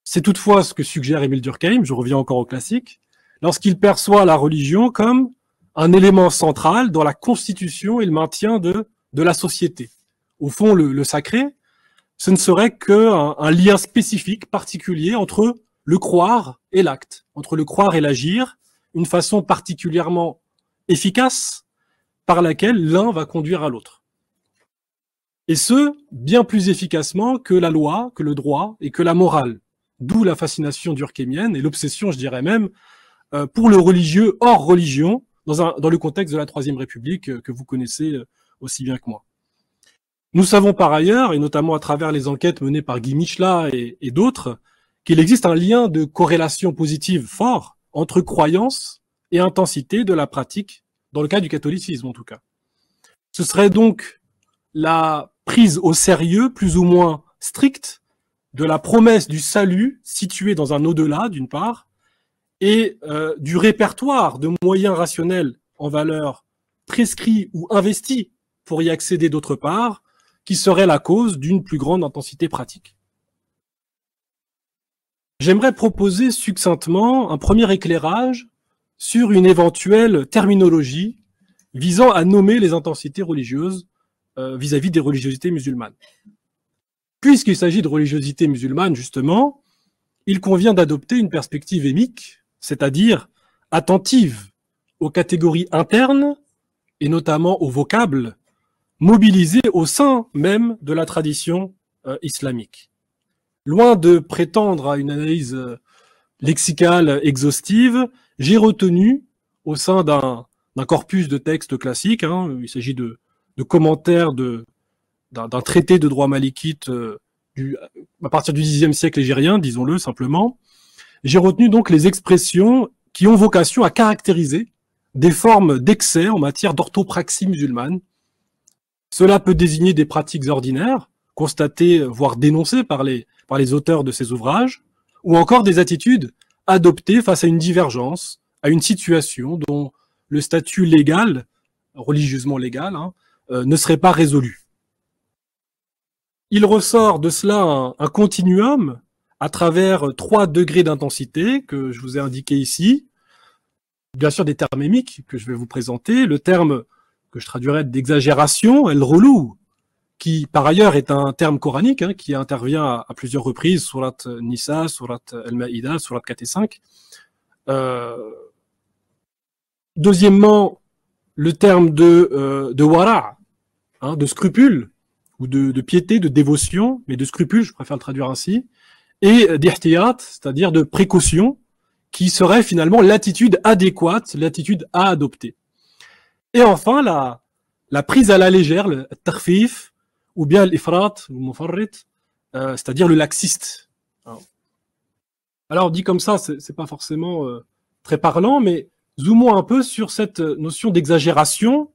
C'est toutefois ce que suggère Émile Durkheim, je reviens encore au classique, lorsqu'il perçoit la religion comme un élément central dans la constitution et le maintien de, la société. Au fond, le, sacré, ce ne serait qu'un un lien spécifique, particulier entre le croire et l'acte, entre le croire et l'agir, une façon particulièrement efficace par laquelle l'un va conduire à l'autre. Et ce, bien plus efficacement que la loi, que le droit et que la morale. D'où la fascination durkheimienne et l'obsession, je dirais même, euh, pour le religieux hors religion, dans, un, dans le contexte de la Troisième République euh, que vous connaissez euh, aussi bien que moi. Nous savons par ailleurs, et notamment à travers les enquêtes menées par Guy Michla et, et d'autres, qu'il existe un lien de corrélation positive fort entre croyance et intensité de la pratique, dans le cas du catholicisme en tout cas. Ce serait donc la prise au sérieux, plus ou moins stricte, de la promesse du salut situé dans un au-delà, d'une part, et euh, du répertoire de moyens rationnels en valeur prescrits ou investis pour y accéder d'autre part, qui serait la cause d'une plus grande intensité pratique. J'aimerais proposer succinctement un premier éclairage sur une éventuelle terminologie visant à nommer les intensités religieuses euh, vis-à-vis des religiosités musulmanes. Puisqu'il s'agit de religiosité musulmane, justement, il convient d'adopter une perspective émique, c'est-à-dire attentive aux catégories internes et notamment aux vocables mobilisés au sein même de la tradition euh, islamique. Loin de prétendre à une analyse euh, lexicale exhaustive, j'ai retenu au sein d'un corpus de textes classiques, hein, il s'agit de de commentaires de d'un traité de droit malikite euh, du, à partir du Xe siècle égérien, disons-le simplement. J'ai retenu donc les expressions qui ont vocation à caractériser des formes d'excès en matière d'orthopraxie musulmane. Cela peut désigner des pratiques ordinaires, constatées, voire dénoncées par les, par les auteurs de ces ouvrages, ou encore des attitudes adoptées face à une divergence, à une situation dont le statut légal, religieusement légal, hein, ne serait pas résolu. Il ressort de cela un, continuum à travers trois degrés d'intensité que je vous ai indiqué ici. Bien sûr, des termes émiques que je vais vous présenter. Le terme que je traduirais d'exagération, el relou, qui par ailleurs est un terme coranique hein, qui intervient à, plusieurs reprises, surat Nisa, surat El Maïda, surat 4 et 5, Euh, deuxièmement, le terme de, euh, de wara, hein, de scrupule, ou de, de, piété, de dévotion, mais de scrupule, je préfère le traduire ainsi, et d'ihtiyat, c'est-à-dire de précaution, qui serait finalement l'attitude adéquate, l'attitude à adopter. Et enfin, la, la prise à la légère, le tarfif, ou bien l'ifrat, ou mufarrit, euh, c'est-à-dire le laxiste. Alors, dit comme ça, c'est pas forcément euh, très parlant, mais zoomons un peu sur cette notion d'exagération.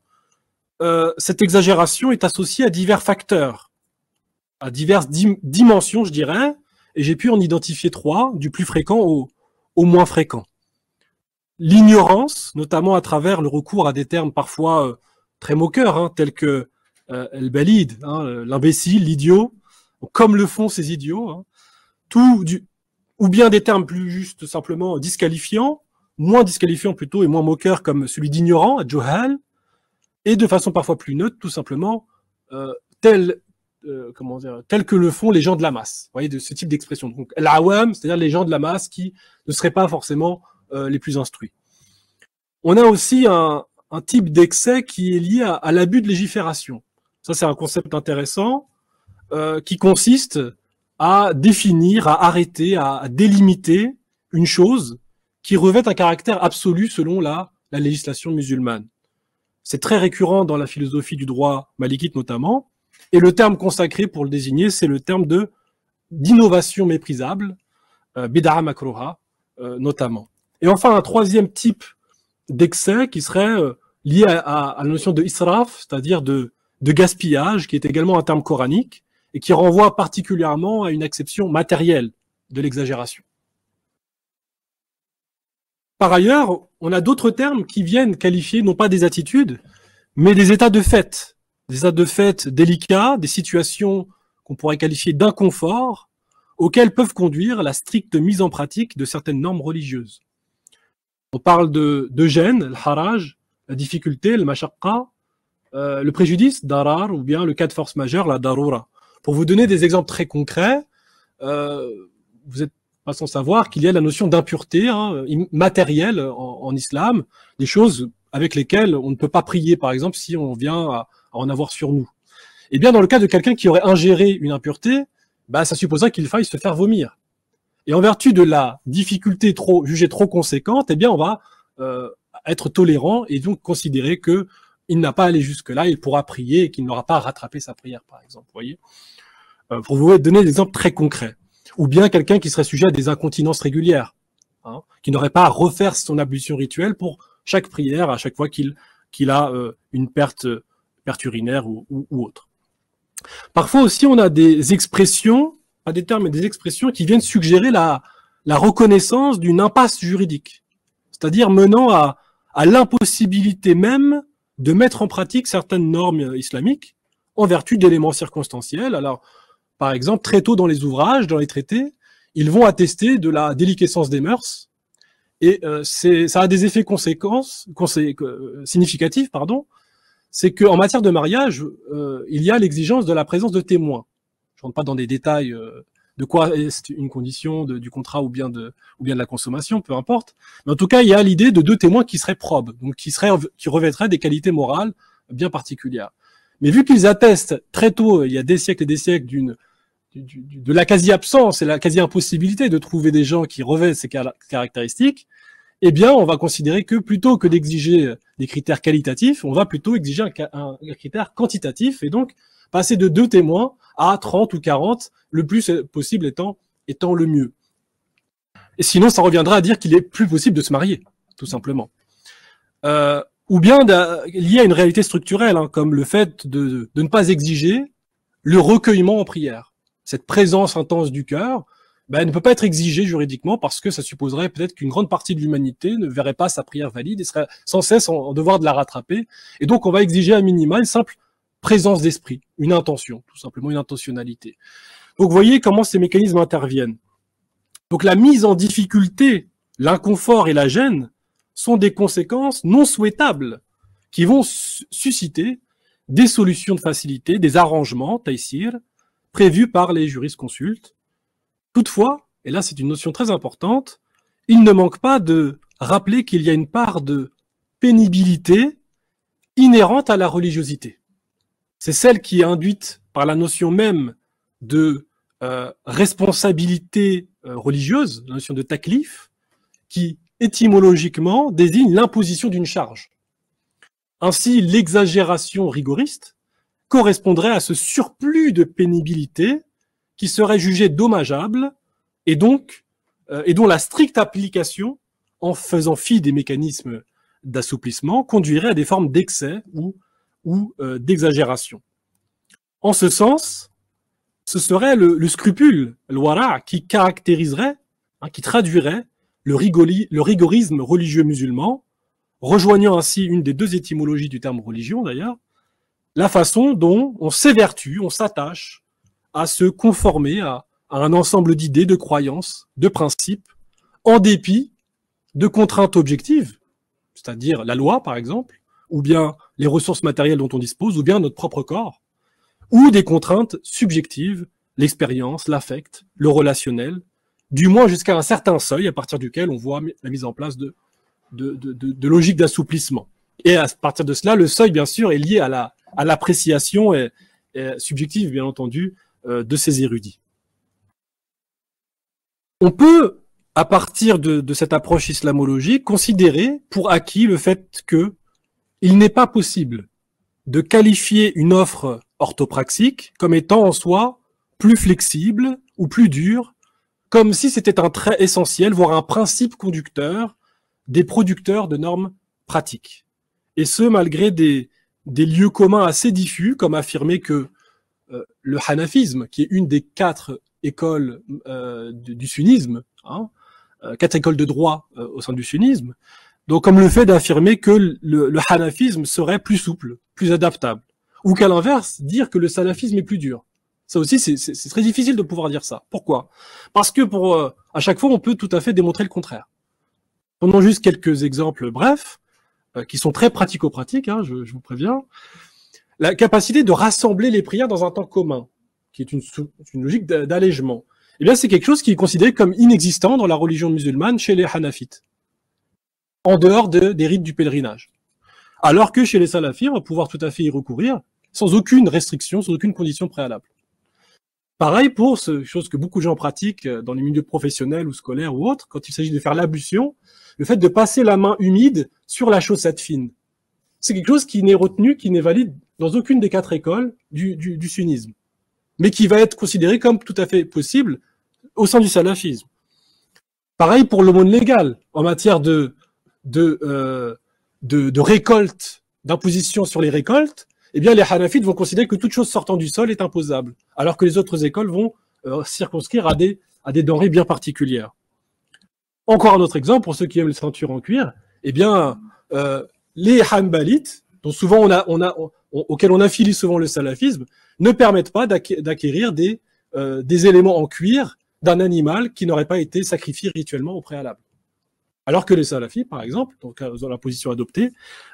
Euh, cette exagération est associée à divers facteurs, à diverses dimensions, je dirais, et j'ai pu en identifier trois, du plus fréquent au, moins fréquent. L'ignorance, notamment à travers le recours à des termes parfois euh, très moqueurs, hein, tels que euh, el balid, hein, l'imbécile, l'idiot, comme le font ces idiots, hein, tout du, ou bien des termes plus juste simplement disqualifiants, moins disqualifiants plutôt et moins moqueurs comme celui d'ignorant, johal, et de façon parfois plus neutre, tout simplement, euh, tel, euh, comment dire, tel que le font les gens de la masse. Vous voyez, de ce type d'expression. Donc, l'awam, c'est-à-dire les gens de la masse qui ne seraient pas forcément euh, les plus instruits. On a aussi un, un type d'excès qui est lié à, à l'abus de légifération. Ça, c'est un concept intéressant qui consiste à définir, à arrêter, à, délimiter une chose qui revêt un caractère absolu selon la, la législation musulmane. C'est très récurrent dans la philosophie du droit malikite notamment, et le terme consacré pour le désigner, c'est le terme de d'innovation méprisable, euh, bid'a euh, notamment. Et enfin, un troisième type d'excès qui serait euh, lié à, à, la notion de israf, c'est-à-dire de, de gaspillage, qui est également un terme coranique, et qui renvoie particulièrement à une acception matérielle de l'exagération. Par ailleurs, on a d'autres termes qui viennent qualifier non pas des attitudes, mais des états de fait, des états de fait délicats, des situations qu'on pourrait qualifier d'inconfort, auxquelles peuvent conduire la stricte mise en pratique de certaines normes religieuses. On parle de, de gêne, le haraj, la difficulté, le mashaqqa, euh, le préjudice, darar, ou bien le cas de force majeure, la darura. Pour vous donner des exemples très concrets, euh, vous êtes sans savoir qu'il y a la notion d'impureté hein, matérielle en, en, islam, des choses avec lesquelles on ne peut pas prier, par exemple, si on vient à, à en avoir sur nous. Eh bien, dans le cas de quelqu'un qui aurait ingéré une impureté, bah, ça supposerait qu'il faille se faire vomir. Et en vertu de la difficulté trop jugée trop conséquente, eh bien, on va euh, être tolérant et donc considérer que il n'a pas allé jusque-là, il pourra prier et qu'il n'aura pas rattrapé sa prière, par exemple. Voyez euh, Pour vous donner des exemples très concrets. Ou bien quelqu'un qui serait sujet à des incontinences régulières, hein, qui n'aurait pas à refaire son ablution rituelle pour chaque prière, à chaque fois qu'il a euh, une perte, perte urinaire ou, ou, ou, autre. Parfois aussi, on a des expressions, pas des termes, mais des expressions qui viennent suggérer la, la reconnaissance d'une impasse juridique, c'est-à-dire menant à, à l'impossibilité même de mettre en pratique certaines normes islamiques en vertu d'éléments circonstanciels. Alors, par exemple, très tôt dans les ouvrages, dans les traités, ils vont attester de la déliquescence des mœurs, et euh, ça a des effets conséquences, consé euh, significatifs, pardon. C'est qu'en matière de mariage, euh, il y a l'exigence de la présence de témoins. Je rentre pas dans des détails euh, de quoi est une condition du contrat ou bien de ou bien de la consommation, peu importe. Mais en tout cas, il y a l'idée de deux témoins qui seraient probes, donc qui seraient qui revêtraient des qualités morales bien particulières. Mais vu qu'ils attestent très tôt, il y a des siècles et des siècles d'une de la quasi-absence et la quasi-impossibilité de trouver des gens qui revêtent ces caractéristiques, eh bien, on va considérer que plutôt que d'exiger des critères qualitatifs, on va plutôt exiger un, critère quantitatif et donc passer de deux témoins à 30 ou 40, le plus possible étant, étant le mieux. Et sinon, ça reviendra à dire qu'il est plus possible de se marier, tout simplement. Euh, ou bien lié à une réalité structurelle, hein, comme le fait de, ne pas exiger le recueillement en prière. Cette présence intense du cœur ben, ne peut pas être exigée juridiquement parce que ça supposerait peut-être qu'une grande partie de l'humanité ne verrait pas sa prière valide et serait sans cesse en, en devoir de la rattraper. Et donc, on va exiger à minima une simple présence d'esprit, une intention, tout simplement une intentionnalité. Donc vous voyez comment ces mécanismes interviennent. Donc la mise en difficulté, l'inconfort et la gêne sont des conséquences non souhaitables qui vont susciter des solutions de facilité, des arrangements, taïsir, prévus par les jurisconsultes. Toutefois, et là c'est une notion très importante, il ne manque pas de rappeler qu'il y a une part de pénibilité inhérente à la religiosité. C'est celle qui est induite par la notion même de euh, responsabilité euh, religieuse, la notion de taklif, qui étymologiquement désigne l'imposition d'une charge. Ainsi, l'exagération rigoriste correspondrait à ce surplus de pénibilité qui serait jugé dommageable et donc euh, et dont la stricte application, en faisant fi des mécanismes d'assouplissement, conduirait à des formes d'excès ou, ou euh, d'exagération. En ce sens, ce serait le, scrupule, le wara, qui caractériserait, hein, qui traduirait le, le rigorisme religieux musulman, rejoignant ainsi une des deux étymologies du terme religion d'ailleurs, la façon dont on s'évertue, on s'attache à se conformer à, un ensemble d'idées, de croyances, de principes, en dépit de contraintes objectives, c'est-à-dire la loi par exemple, ou bien les ressources matérielles dont on dispose, ou bien notre propre corps, ou des contraintes subjectives, l'expérience, l'affect, le relationnel, du moins jusqu'à un certain seuil à partir duquel on voit la mise en place de, logiques d'assouplissement. Et à partir de cela, le seuil, bien sûr, est lié à la à l'appréciation subjective, bien entendu, euh, de ces érudits. On peut, à partir de, cette approche islamologique, considérer pour acquis le fait que il n'est pas possible de qualifier une offre orthopraxique comme étant en soi plus flexible ou plus dure, comme si c'était un trait essentiel, voire un principe conducteur des producteurs de normes pratiques. Et ce, malgré des, des lieux communs assez diffus, comme affirmer que euh, le hanafisme, qui est une des quatre écoles euh, du, sunnisme, hein, euh, quatre écoles de droit euh, au sein du sunnisme. Donc, comme le fait d'affirmer que le, le, hanafisme serait plus souple, plus adaptable, ou qu'à l'inverse, dire que le salafisme est plus dur. Ça aussi, c'est très difficile de pouvoir dire ça. Pourquoi? Parce que pour à chaque fois, on peut tout à fait démontrer le contraire. Prenons juste quelques exemples brefs, qui sont très pratico-pratiques, hein, je, vous préviens. La capacité de rassembler les prières dans un temps commun qui est une, logique d'allègement, eh bien, c'est quelque chose qui est considéré comme inexistant dans la religion musulmane chez les Hanafites, en dehors de, des rites du pèlerinage. Alors que chez les Salafis, on va pouvoir tout à fait y recourir sans aucune restriction, sans aucune condition préalable. Pareil pour ce chose que beaucoup de gens pratiquent dans les milieux professionnels ou scolaires ou autres, quand il s'agit de faire l'ablution, le fait de passer la main humide sur la chaussette fine. C'est quelque chose qui n'est retenu, qui n'est valide dans aucune des quatre écoles du, sunnisme mais qui va être considéré comme tout à fait possible au sein du salafisme. Pareil pour le monde légal, en matière de, euh, récolte, d'imposition sur les récoltes, eh bien les hanafites vont considérer que toute chose sortant du sol est imposable, alors que les autres écoles vont euh, circonscrire à des denrées bien particulières. Encore un autre exemple, pour ceux qui aiment les ceintures en cuir, eh bien, euh, les hanbalites, auxquels on affilie souvent le salafisme, ne permettent pas d'acquérir des, euh, des éléments en cuir d'un animal qui n'aurait pas été sacrifié rituellement au préalable. Alors que les salafis, par exemple, euh, dans la position adoptée,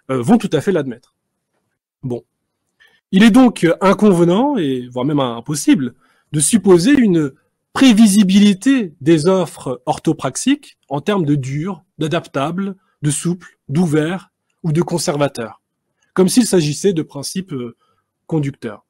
vont tout à fait l'admettre. Bon. Il est donc inconvenant, et voire même impossible, de supposer une prévisibilité des offres orthopraxiques en termes de dur, d'adaptable, de souple, d'ouvert ou de conservateur, comme s'il s'agissait de principes conducteurs.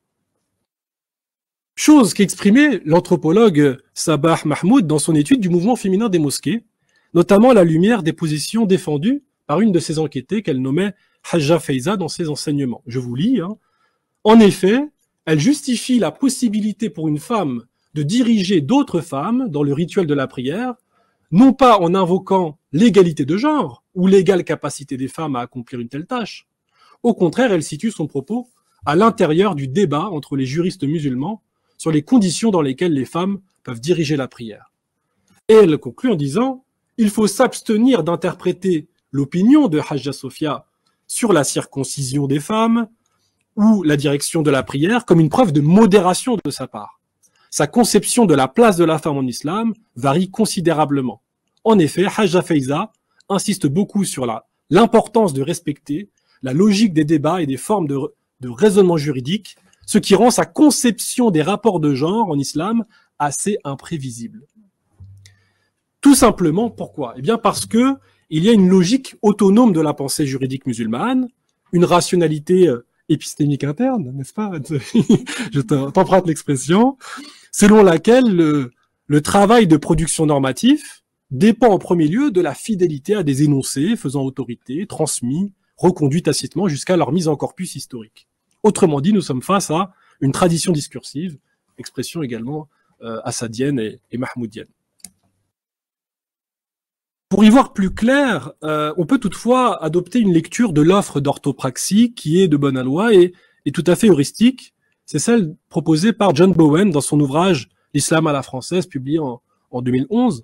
Chose qu'exprimait l'anthropologue Sabah Mahmoud dans son étude du mouvement féminin des mosquées, notamment à la lumière des positions défendues par une de ses enquêtées qu'elle nommait Hajja Feiza dans ses enseignements. Je vous lis. Hein. En effet, elle justifie la possibilité pour une femme de diriger d'autres femmes dans le rituel de la prière, non pas en invoquant l'égalité de genre ou l'égale capacité des femmes à accomplir une telle tâche. Au contraire, elle situe son propos à l'intérieur du débat entre les juristes musulmans sur les conditions dans lesquelles les femmes peuvent diriger la prière. Et elle conclut en disant il faut s'abstenir d'interpréter l'opinion de Hajja Sophia sur la circoncision des femmes ou la direction de la prière comme une preuve de modération de sa part. Sa conception de la place de la femme en islam varie considérablement. En effet, Hajja Feiza insiste beaucoup sur l'importance de respecter la logique des débats et des formes de, de raisonnement juridique ce qui rend sa conception des rapports de genre en islam assez imprévisible. Tout simplement, pourquoi? Eh bien parce que il y a une logique autonome de la pensée juridique musulmane, une rationalité euh, épistémique interne, n'est-ce pas? Je t'emprunte l'expression, selon laquelle le, travail de production normatif dépend en premier lieu de la fidélité à des énoncés faisant autorité, transmis, reconduits tacitement jusqu'à leur mise en corpus historique. Autrement dit, nous sommes face à une tradition discursive, expression également euh, assadienne et, mahmoudienne. Pour y voir plus clair, euh, on peut toutefois adopter une lecture de l'offre d'orthopraxie qui est de bonne loi et, et tout à fait heuristique. C'est celle proposée par John Bowen dans son ouvrage L'islam à la française, publié en, en 2011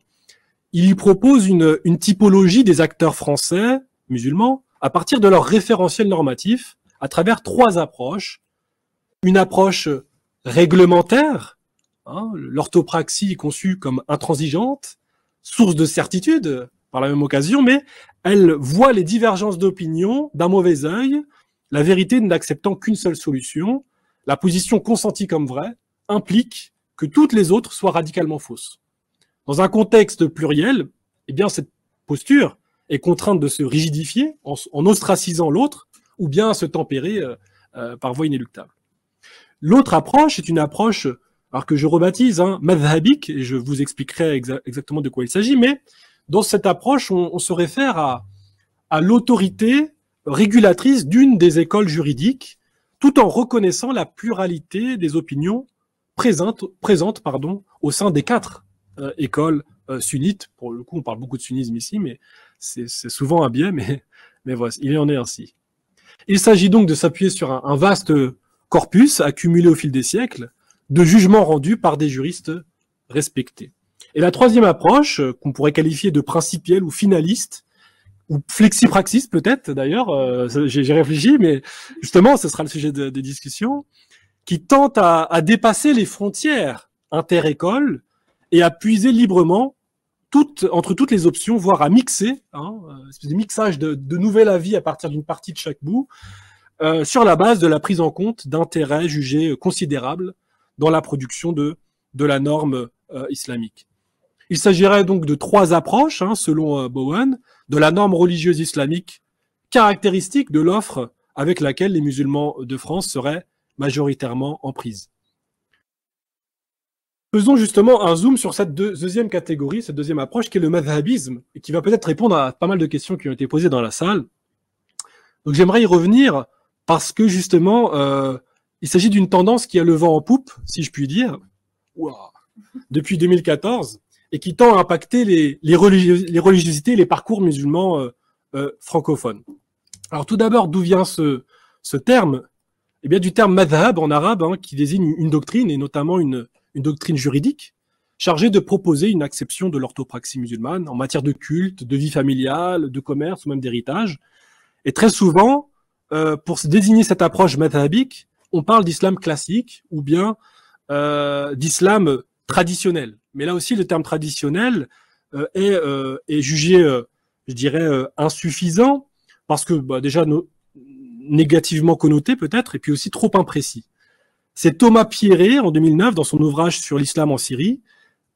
il y propose une, typologie des acteurs français musulmans à partir de leur référentiel normatif à travers trois approches. Une approche réglementaire, hein, l'orthopraxie conçue comme intransigeante, source de certitude par la même occasion, mais elle voit les divergences d'opinion d'un mauvais œil, la vérité n'acceptant qu'une seule solution, la position consentie comme vraie implique que toutes les autres soient radicalement fausses. Dans un contexte pluriel, eh bien, cette posture est contrainte de se rigidifier en, ostracisant l'autre ou bien à se tempérer euh, euh, par voie inéluctable. L'autre approche est une approche alors que je rebaptise hein, madhabique, et je vous expliquerai exa exactement de quoi il s'agit, mais dans cette approche, on, se réfère à, l'autorité régulatrice d'une des écoles juridiques, tout en reconnaissant la pluralité des opinions présentes, au sein des quatre euh, école euh, sunnite. Pour le coup, on parle beaucoup de sunnisme ici, mais c'est souvent un biais, mais, voilà, il en est ainsi. Il s'agit donc de s'appuyer sur un, vaste corpus accumulé au fil des siècles de jugements rendus par des juristes respectés. Et la troisième approche, euh, qu'on pourrait qualifier de principielle ou finaliste, ou flexipraxis peut-être d'ailleurs, euh, j'ai réfléchi, mais justement, ce sera le sujet des de discussions, qui tente à, dépasser les frontières inter-écoles et à puiser librement entre toutes les options, voire à mixer, hein, une espèce de mixage de, de avis à partir d'une partie de chaque bout, euh, sur la base de la prise en compte d'intérêts jugés considérables dans la production de, la norme euh, islamique. Il s'agirait donc de trois approches, hein, selon euh, Bowen, de la norme religieuse islamique, caractéristique de l'offre avec laquelle les musulmans de France seraient majoritairement en prise. Faisons justement un zoom sur cette deuxième catégorie, cette deuxième approche qui est le madhabisme, et qui va peut-être répondre à pas mal de questions qui ont été posées dans la salle. J'aimerais y revenir parce que justement, euh, il s'agit d'une tendance qui a le vent en poupe, si je puis dire, depuis 2014, et qui tend à impacter les, les, les religiosités, les parcours musulmans euh, euh, francophones. Alors tout d'abord, d'où vient ce, ce terme? Eh bien du terme madhab en arabe, hein, qui désigne une doctrine et notamment une, une doctrine juridique chargée de proposer une acception de l'orthopraxie musulmane en matière de culte, de vie familiale, de commerce ou même d'héritage. Et très souvent, euh, pour désigner cette approche madhabique, on parle d'islam classique ou bien euh, d'islam traditionnel. Mais là aussi, le terme traditionnel euh, est, euh, est, jugé, euh, je dirais, insuffisant parce que bah, déjà négativement connoté peut-être et puis aussi trop imprécis. C'est Thomas Pierret, en 2009, dans son ouvrage sur l'islam en Syrie,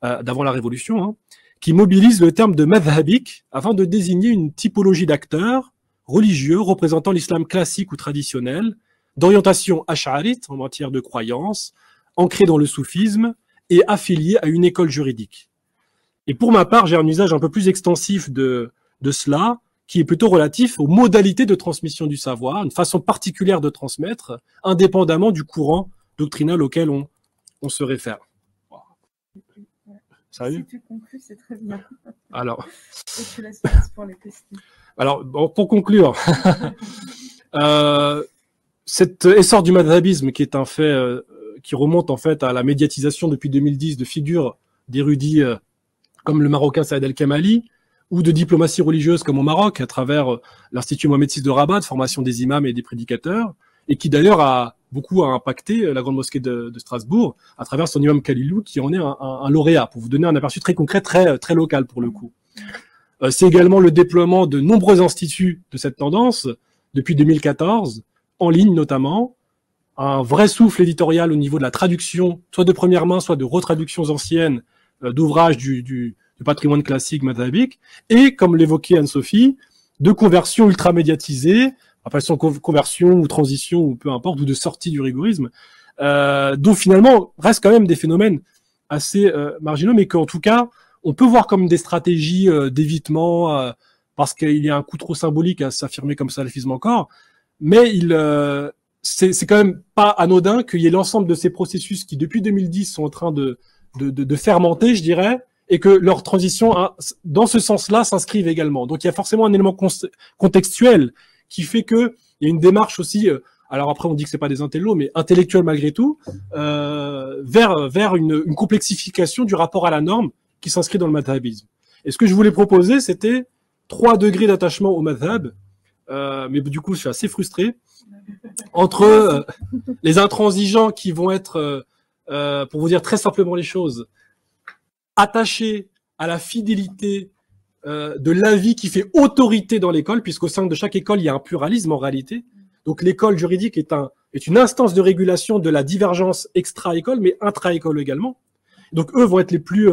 d'avant la Révolution, hein, qui mobilise le terme de madhabik afin de désigner une typologie d'acteurs religieux représentant l'islam classique ou traditionnel, d'orientation ash'arite en matière de croyance, ancré dans le soufisme et affilié à une école juridique. Et pour ma part, j'ai un usage un peu plus extensif de, de cela, qui est plutôt relatif aux modalités de transmission du savoir, une façon particulière de transmettre, indépendamment du courant doctrinal auquel on, on se réfère. Sérieux? Si tu conclus, c'est très bien. Alors, Et tu laisses place pour les questions. Alors, bon, pour conclure, euh, cet essor du madhabisme qui est un fait euh, qui remonte en fait à la médiatisation depuis 2010 de figures d'érudits euh, comme le Marocain Saïd El-Kamali, ou de diplomatie religieuse comme au Maroc, à travers euh, l'Institut Mohamed de Rabat, de formation des imams et des prédicateurs, et qui d'ailleurs a beaucoup impacté la grande mosquée de, Strasbourg à travers son imam Khalilou, qui en est un, lauréat, pour vous donner un aperçu très concret, très, très local pour le coup. Euh, C'est également le déploiement de nombreux instituts de cette tendance, depuis 2014, en ligne notamment, un vrai souffle éditorial au niveau de la traduction, soit de première main, soit de retraductions anciennes euh, d'ouvrages du, du, du patrimoine classique madhabique, et, comme l'évoquait Anne-Sophie, de conversion ultra médiatisée, appellation conversion ou transition ou peu importe, ou de sortie du rigorisme, euh, dont finalement restent quand même des phénomènes assez euh, marginaux, mais qu'en tout cas, on peut voir comme des stratégies euh, d'évitement, euh, parce qu'il y a un coup trop symbolique à s'affirmer comme salafisme encore, mais il euh, c'est quand même pas anodin qu'il y ait l'ensemble de ces processus qui, depuis 2010, sont en train de, de, de, de fermenter, je dirais, et que leur transition, dans ce sens-là, s'inscrivent également. Donc il y a forcément un élément contextuel qui fait que il y a une démarche aussi. Euh, alors après, on dit que c'est pas des intellos, mais intellectuels malgré tout, euh, vers vers une, une, complexification du rapport à la norme qui s'inscrit dans le madhabisme. Et ce que je voulais proposer, c'était trois degrés d'attachement au madhab, euh, mais du coup, je suis assez frustré entre euh, les intransigeants qui vont être, euh, pour vous dire très simplement les choses, attachés à la fidélité de l'avis qui fait autorité dans l'école, puisqu'au sein de chaque école, il y a un pluralisme en réalité. Donc l'école juridique est, un, est une instance de régulation de la divergence extra-école, mais intra-école également. Donc eux vont être les plus,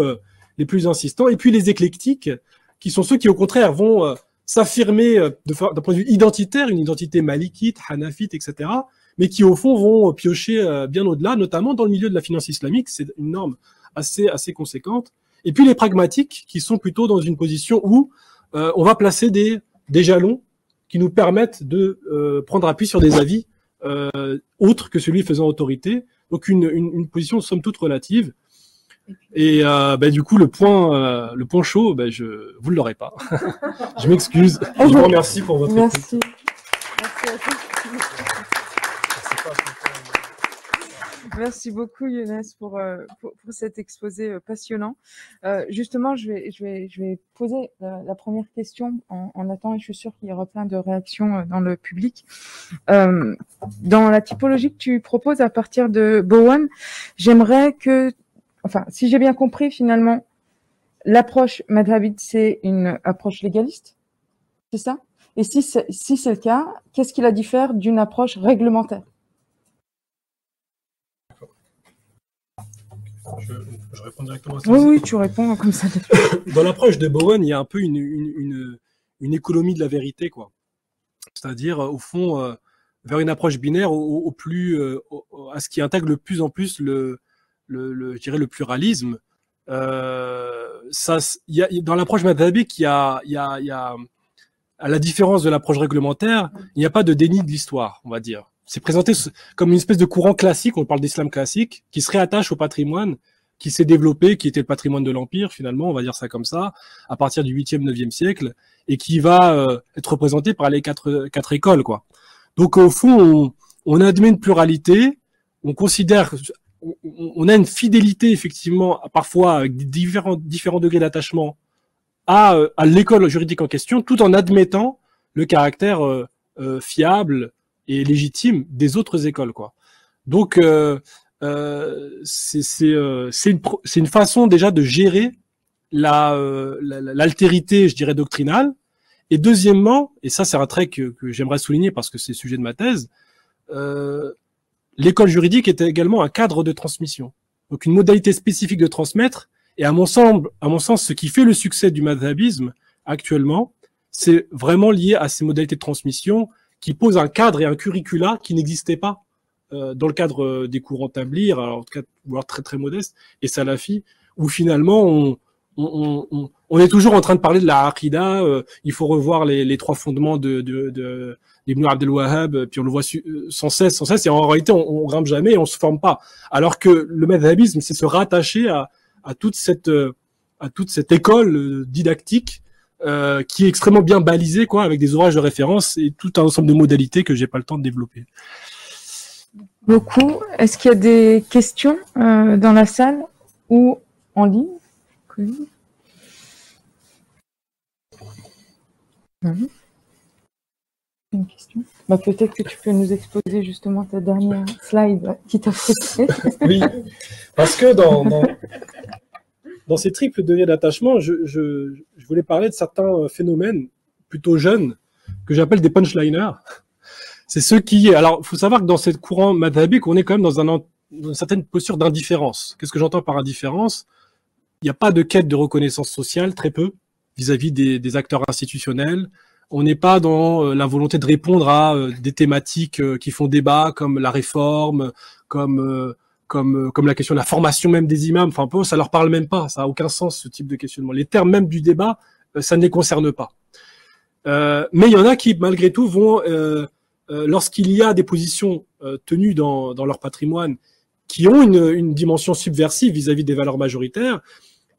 les plus insistants. Et puis les éclectiques, qui sont ceux qui au contraire vont s'affirmer euh, d'un point de vue identitaire, une identité malikite, hanafite, etc., mais qui au fond vont piocher euh, bien au-delà, notamment dans le milieu de la finance islamique, c'est une norme assez, assez conséquente. Et puis les pragmatiques, qui sont plutôt dans une position où euh, on va placer des, des jalons qui nous permettent de euh, prendre appui sur des avis euh, autres que celui faisant autorité. Donc une, une position somme toute relative. Et euh, bah, du coup, le point, euh, le point chaud, bah, je, vous ne l'aurez pas. je m'excuse. Je vous remercie pour votre Merci. écoute. Merci à Merci beaucoup Younes pour, euh, pour, pour, cet exposé passionnant. Euh, justement, je vais, je, vais, je vais poser la, la première question en, en, attendant et je suis sûre qu'il y aura plein de réactions dans le public. Dans la typologie que tu proposes à partir de Bowen, j'aimerais que, enfin, si j'ai bien compris finalement, l'approche madhabite, c'est une approche légaliste, c'est ça? Et si c'est si le cas, qu'est-ce qui la diffère d'une approche réglementaire? Je, je, réponds directement à ça. Oui, oui, tu réponds comme ça. Dans l'approche de Bowen, il y a un peu une, une, une, une économie de la vérité, quoi. C'est-à-dire, au fond, euh, vers une approche binaire au, au plus, euh, au, à ce qui intègre le plus en plus le, le, le je dirais, le pluralisme. Euh, ça, y a, dans l'approche madhabique, il y a, y a, y a, à la différence de l'approche réglementaire, il n'y a pas de déni de l'histoire, on va dire c'est présenté comme une espèce de courant classique, on parle d'islam classique, qui se réattache au patrimoine qui s'est développé, qui était le patrimoine de l'Empire finalement, on va dire ça comme ça, à partir du 8e, 9e siècle, et qui va euh, être représenté par les quatre, quatre écoles. quoi. Donc au fond, on, on admet une pluralité, on considère, on, a une fidélité effectivement, parfois avec différents, différents degrés d'attachement à, à l'école juridique en question, tout en admettant le caractère euh, euh, fiable, et légitime des autres écoles, quoi. Donc, euh, euh, c'est euh, une, une façon déjà de gérer la l'altérité, je dirais, doctrinale. Et deuxièmement, et ça c'est un trait que, que j'aimerais souligner parce que c'est le sujet de ma thèse, euh, l'école juridique était également un cadre de transmission. Donc une modalité spécifique de transmettre. Et à mon sens, à mon sens, ce qui fait le succès du madhabisme actuellement, c'est vraiment lié à ces modalités de transmission qui pose un cadre et un curricula qui n'existaient pas euh, dans le cadre euh, des courants tablir, alors en tout cas, voire très très modeste, et salafi, où finalement on, on, on, on, est toujours en train de parler de la Aqidah, euh, il faut revoir les, les trois fondements de, de, de d'Ibn Abdel Wahhab, puis on le voit sans cesse, sans cesse, et en réalité on, on grimpe jamais et on se forme pas. Alors que le madhabisme, c'est se rattacher à, à toute cette école didactique euh, qui est extrêmement bien balisé, quoi, avec des ouvrages de référence et tout un ensemble de modalités que j'ai pas le temps de développer. Beaucoup. Est-ce qu'il y a des questions euh, dans la salle ou en ligne mmh. Une question bah, Peut-être que tu peux nous exposer justement ta dernière slide qui t'a frustré. oui, parce que dans, ces triples degrés d'attachement, je, voulais parler de certains phénomènes plutôt jeunes que j'appelle des punchliners. C'est ceux qui, alors, il faut savoir que dans cette courant madhabique, on est quand même dans, un, dans une certaine posture d'indifférence. Qu'est-ce que j'entends par indifférence? Il n'y a pas de quête de reconnaissance sociale, très peu, vis-à-vis des, acteurs institutionnels. On n'est pas dans euh, la volonté de répondre à euh, des thématiques euh, qui font débat, comme la réforme, comme comme comme la question de la formation même des imams. Enfin, peu, ça leur parle même pas. Ça a aucun sens ce type de questionnement. Les termes même du débat, ça ne les concerne pas. mais il y en a qui, malgré tout, vont lorsqu'il y a des positions tenues dans, dans leur patrimoine qui ont une, une dimension subversive vis-à-vis des valeurs majoritaires,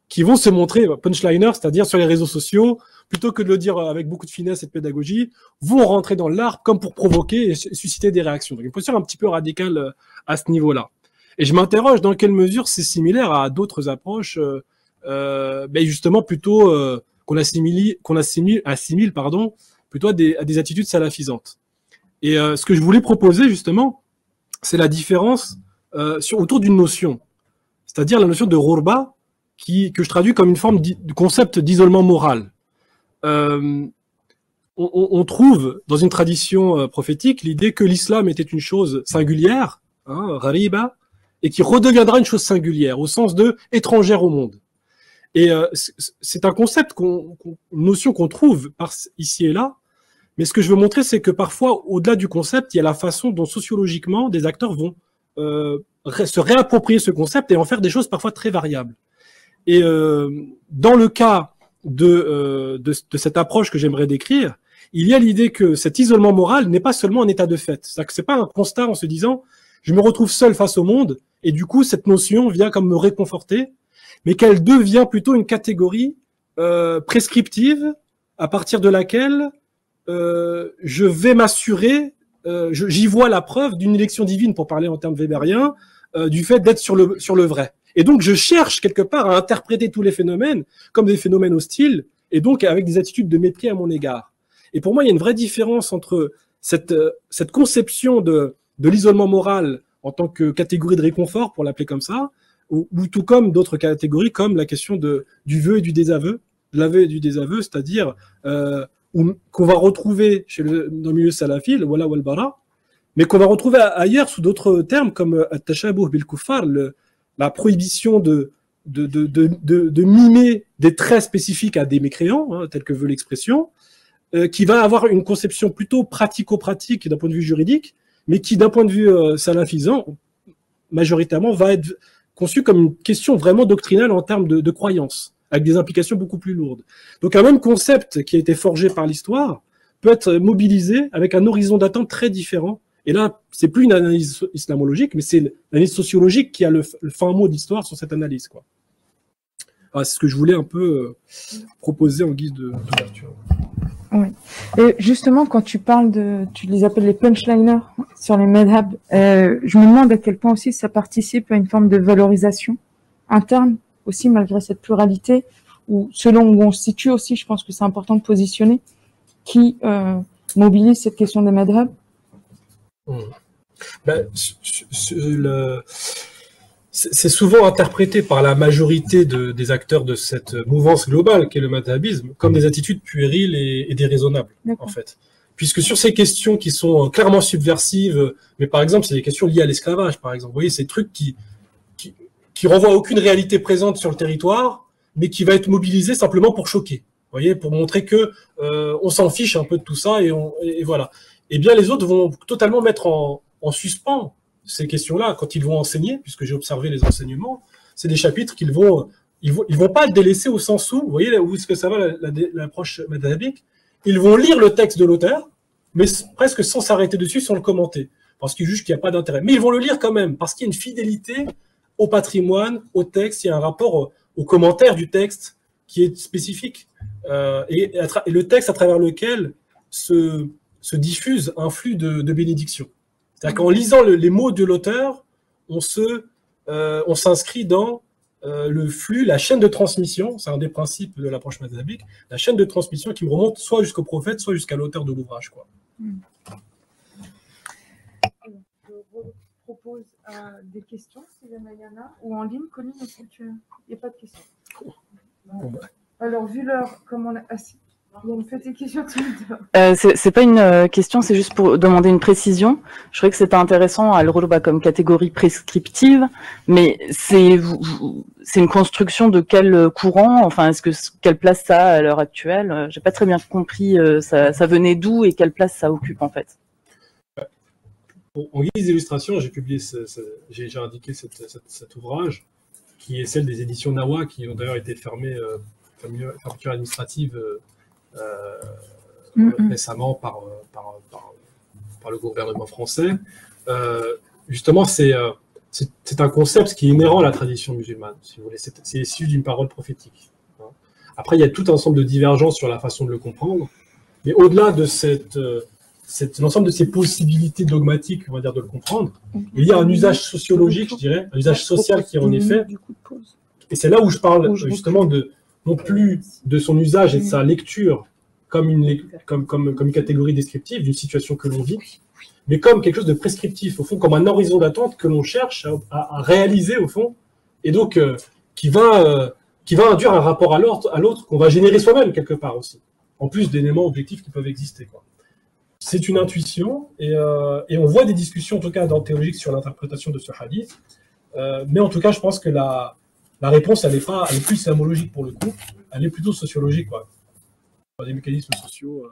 qui vont se montrer punchliner, c'est-à-dire sur les réseaux sociaux, plutôt que de le dire avec beaucoup de finesse et de pédagogie, vont rentrer dans l'art comme pour provoquer et susciter des réactions. Donc une posture un petit peu radicale euh, à ce niveau-là. Et je m'interroge dans quelle mesure c'est similaire à d'autres approches, euh, euh, ben justement plutôt qu'on assimile, qu'on assimile, pardon, plutôt à des, attitudes salafisantes. Et ce que je voulais proposer justement, c'est la différence autour d'une notion, c'est-à-dire la notion de rourba, que je traduis comme une forme de concept d'isolement moral. Euh, on, trouve dans une tradition euh, prophétique l'idée que l'islam était une chose singulière, hein, rariba, et qui redeviendra une chose singulière, au sens de étrangère au monde. Et euh, c'est un concept, une notion qu'on trouve ici et là, mais ce que je veux montrer, c'est que parfois, au-delà du concept, il y a la façon dont sociologiquement des acteurs vont se réapproprier ce concept et en faire des choses parfois très variables. Et euh, dans le cas de, euh, de, de, cette approche que j'aimerais décrire, il y a l'idée que cet isolement moral n'est pas seulement un état de fait. C'est-à-dire que pas un constat en se disant je me retrouve seul face au monde et du coup cette notion vient comme me réconforter, mais qu'elle devient plutôt une catégorie euh, prescriptive à partir de laquelle euh, je vais m'assurer, euh, j'y vois la preuve d'une élection divine pour parler en termes weberiens, euh, du fait d'être sur le sur le vrai. Et donc, je cherche quelque part à interpréter tous les phénomènes comme des phénomènes hostiles et donc avec des attitudes de mépris à mon égard. Et pour moi, il y a une vraie différence entre cette, euh, cette conception de, de l'isolement moral en tant que catégorie de réconfort, pour l'appeler comme ça, ou, ou tout comme d'autres catégories, comme la question de, du vœu et du désaveu, de l'aveu et du désaveu, c'est-à-dire euh, qu'on va retrouver chez le, dans le milieu salafi, le wala wal bara, mais qu'on va retrouver ailleurs sous d'autres termes comme at-tashabuh bil kuffar, la prohibition de, de, de, de, de, mimer des traits spécifiques à des mécréants, hein, tel que veut l'expression, euh, qui va avoir une conception plutôt pratico-pratique d'un point de vue juridique, mais qui, d'un point de vue euh, salafisant, majoritairement, va être conçu comme une question vraiment doctrinale en termes de, de croyance, avec des implications beaucoup plus lourdes. Donc un même concept qui a été forgé par l'histoire peut être mobilisé avec un horizon d'attente très différent et là, c'est plus une analyse islamologique, mais c'est l'analyse sociologique qui a le, fin mot d'histoire sur cette analyse. Quoi. c'est ce que je voulais un peu euh, proposer en guise d'ouverture. Oui. Et justement, quand tu parles de, tu les appelles les punchliners sur les medhab, euh, je me demande à quel point aussi ça participe à une forme de valorisation interne aussi, malgré cette pluralité, ou selon où on se situe aussi, je pense que c'est important de positionner, qui euh, mobilise cette question des madhab Hmm. Ben, c'est souvent interprété par la majorité de, des acteurs de cette mouvance globale qu'est le madhabisme comme des attitudes puériles et, et déraisonnables, en fait. Puisque sur ces questions qui sont clairement subversives, mais par exemple, c'est des questions liées à l'esclavage, par exemple. Vous voyez, ces trucs qui, qui, qui renvoient à aucune réalité présente sur le territoire, mais qui va être mobilisé simplement pour choquer. Vous voyez, pour montrer que euh, on s'en fiche un peu de tout ça et, on, et voilà eh bien les autres vont totalement mettre en, en suspens ces questions-là quand ils vont enseigner, puisque j'ai observé les enseignements. C'est des chapitres qu'ils vont, ils vont, ils vont pas délaisser au sens où, vous voyez où est-ce que ça va l'approche la, Ils vont lire le texte de l'auteur, mais presque sans s'arrêter dessus, sans le commenter, parce qu'ils jugent qu'il n'y a pas d'intérêt. Mais ils vont le lire quand même, parce qu'il y a une fidélité au patrimoine, au texte, il y a un rapport au, commentaire du texte qui est spécifique. Euh, et, et, le texte à travers lequel se, se diffuse un flux de, de bénédiction. C'est-à-dire qu'en lisant le, les mots de l'auteur, on se, euh, on s'inscrit dans euh, le flux, la chaîne de transmission, c'est un des principes de l'approche mathématique, la chaîne de transmission qui me remonte soit jusqu'au prophète, soit jusqu'à l'auteur de l'ouvrage. Quoi. Je propose euh, des questions, si jamais il y en a, ou en ligne. Colline, est-ce que tu... Il n'y a pas de questions? Bon, bah. Alors, vu l'heure, comme on a... Ah, Il y a une petite question euh, c'est pas une euh, question, c'est juste pour demander une précision. Je trouvais que c'était intéressant à le relever comme catégorie prescriptive, mais c'est c'est une construction de quel courant? Enfin, est-ce que quelle place ça a à l'heure actuelle? J'ai pas très bien compris. Euh, ça, ça venait d'où et quelle place ça occupe en fait En guise d'illustration, j'ai publié, j'ai indiqué cet ouvrage qui est celle des éditions Nawa, qui ont d'ailleurs été fermées, euh, fermeture administrative euh, mm-hmm. récemment par, par, par, le gouvernement français. Euh, justement, c'est c'est un concept qui est inhérent à la tradition musulmane, si vous voulez. C'est issu d'une parole prophétique. Hein. Après, il y a tout un ensemble de divergences sur la façon de le comprendre. Mais au-delà de cette, l'ensemble de ces possibilités dogmatiques, on va dire, de le comprendre, il y a un usage sociologique, je dirais, un usage social qui est en effet. Et c'est là où je parle justement de, non plus de son usage et de sa lecture comme une, comme, comme, comme catégorie descriptive d'une situation que l'on vit, mais comme quelque chose de prescriptif, au fond, comme un horizon d'attente que l'on cherche à, réaliser, au fond, et donc euh, qui, va, euh, qui va induire un rapport à l'autre qu'on va générer soi-même quelque part aussi, en plus d'éléments objectifs qui peuvent exister. C'est une intuition euh, et, on voit des discussions, en tout cas dans théologique, sur l'interprétation de ce hadith. Mais en tout cas, je pense que la, réponse, elle n'est pas, elle est plus sémologique pour le coup, elle est plutôt sociologique, quoi. Des mécanismes sociaux euh,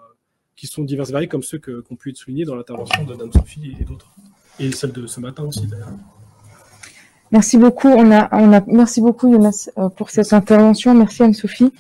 qui sont divers et variés, comme ceux qu'ont pu être soulignés dans l'intervention de Dame Sophie et, d'autres, et celle de ce matin aussi d'ailleurs. Merci beaucoup. On a, merci beaucoup Younes pour cette intervention. Merci Anne-Sophie.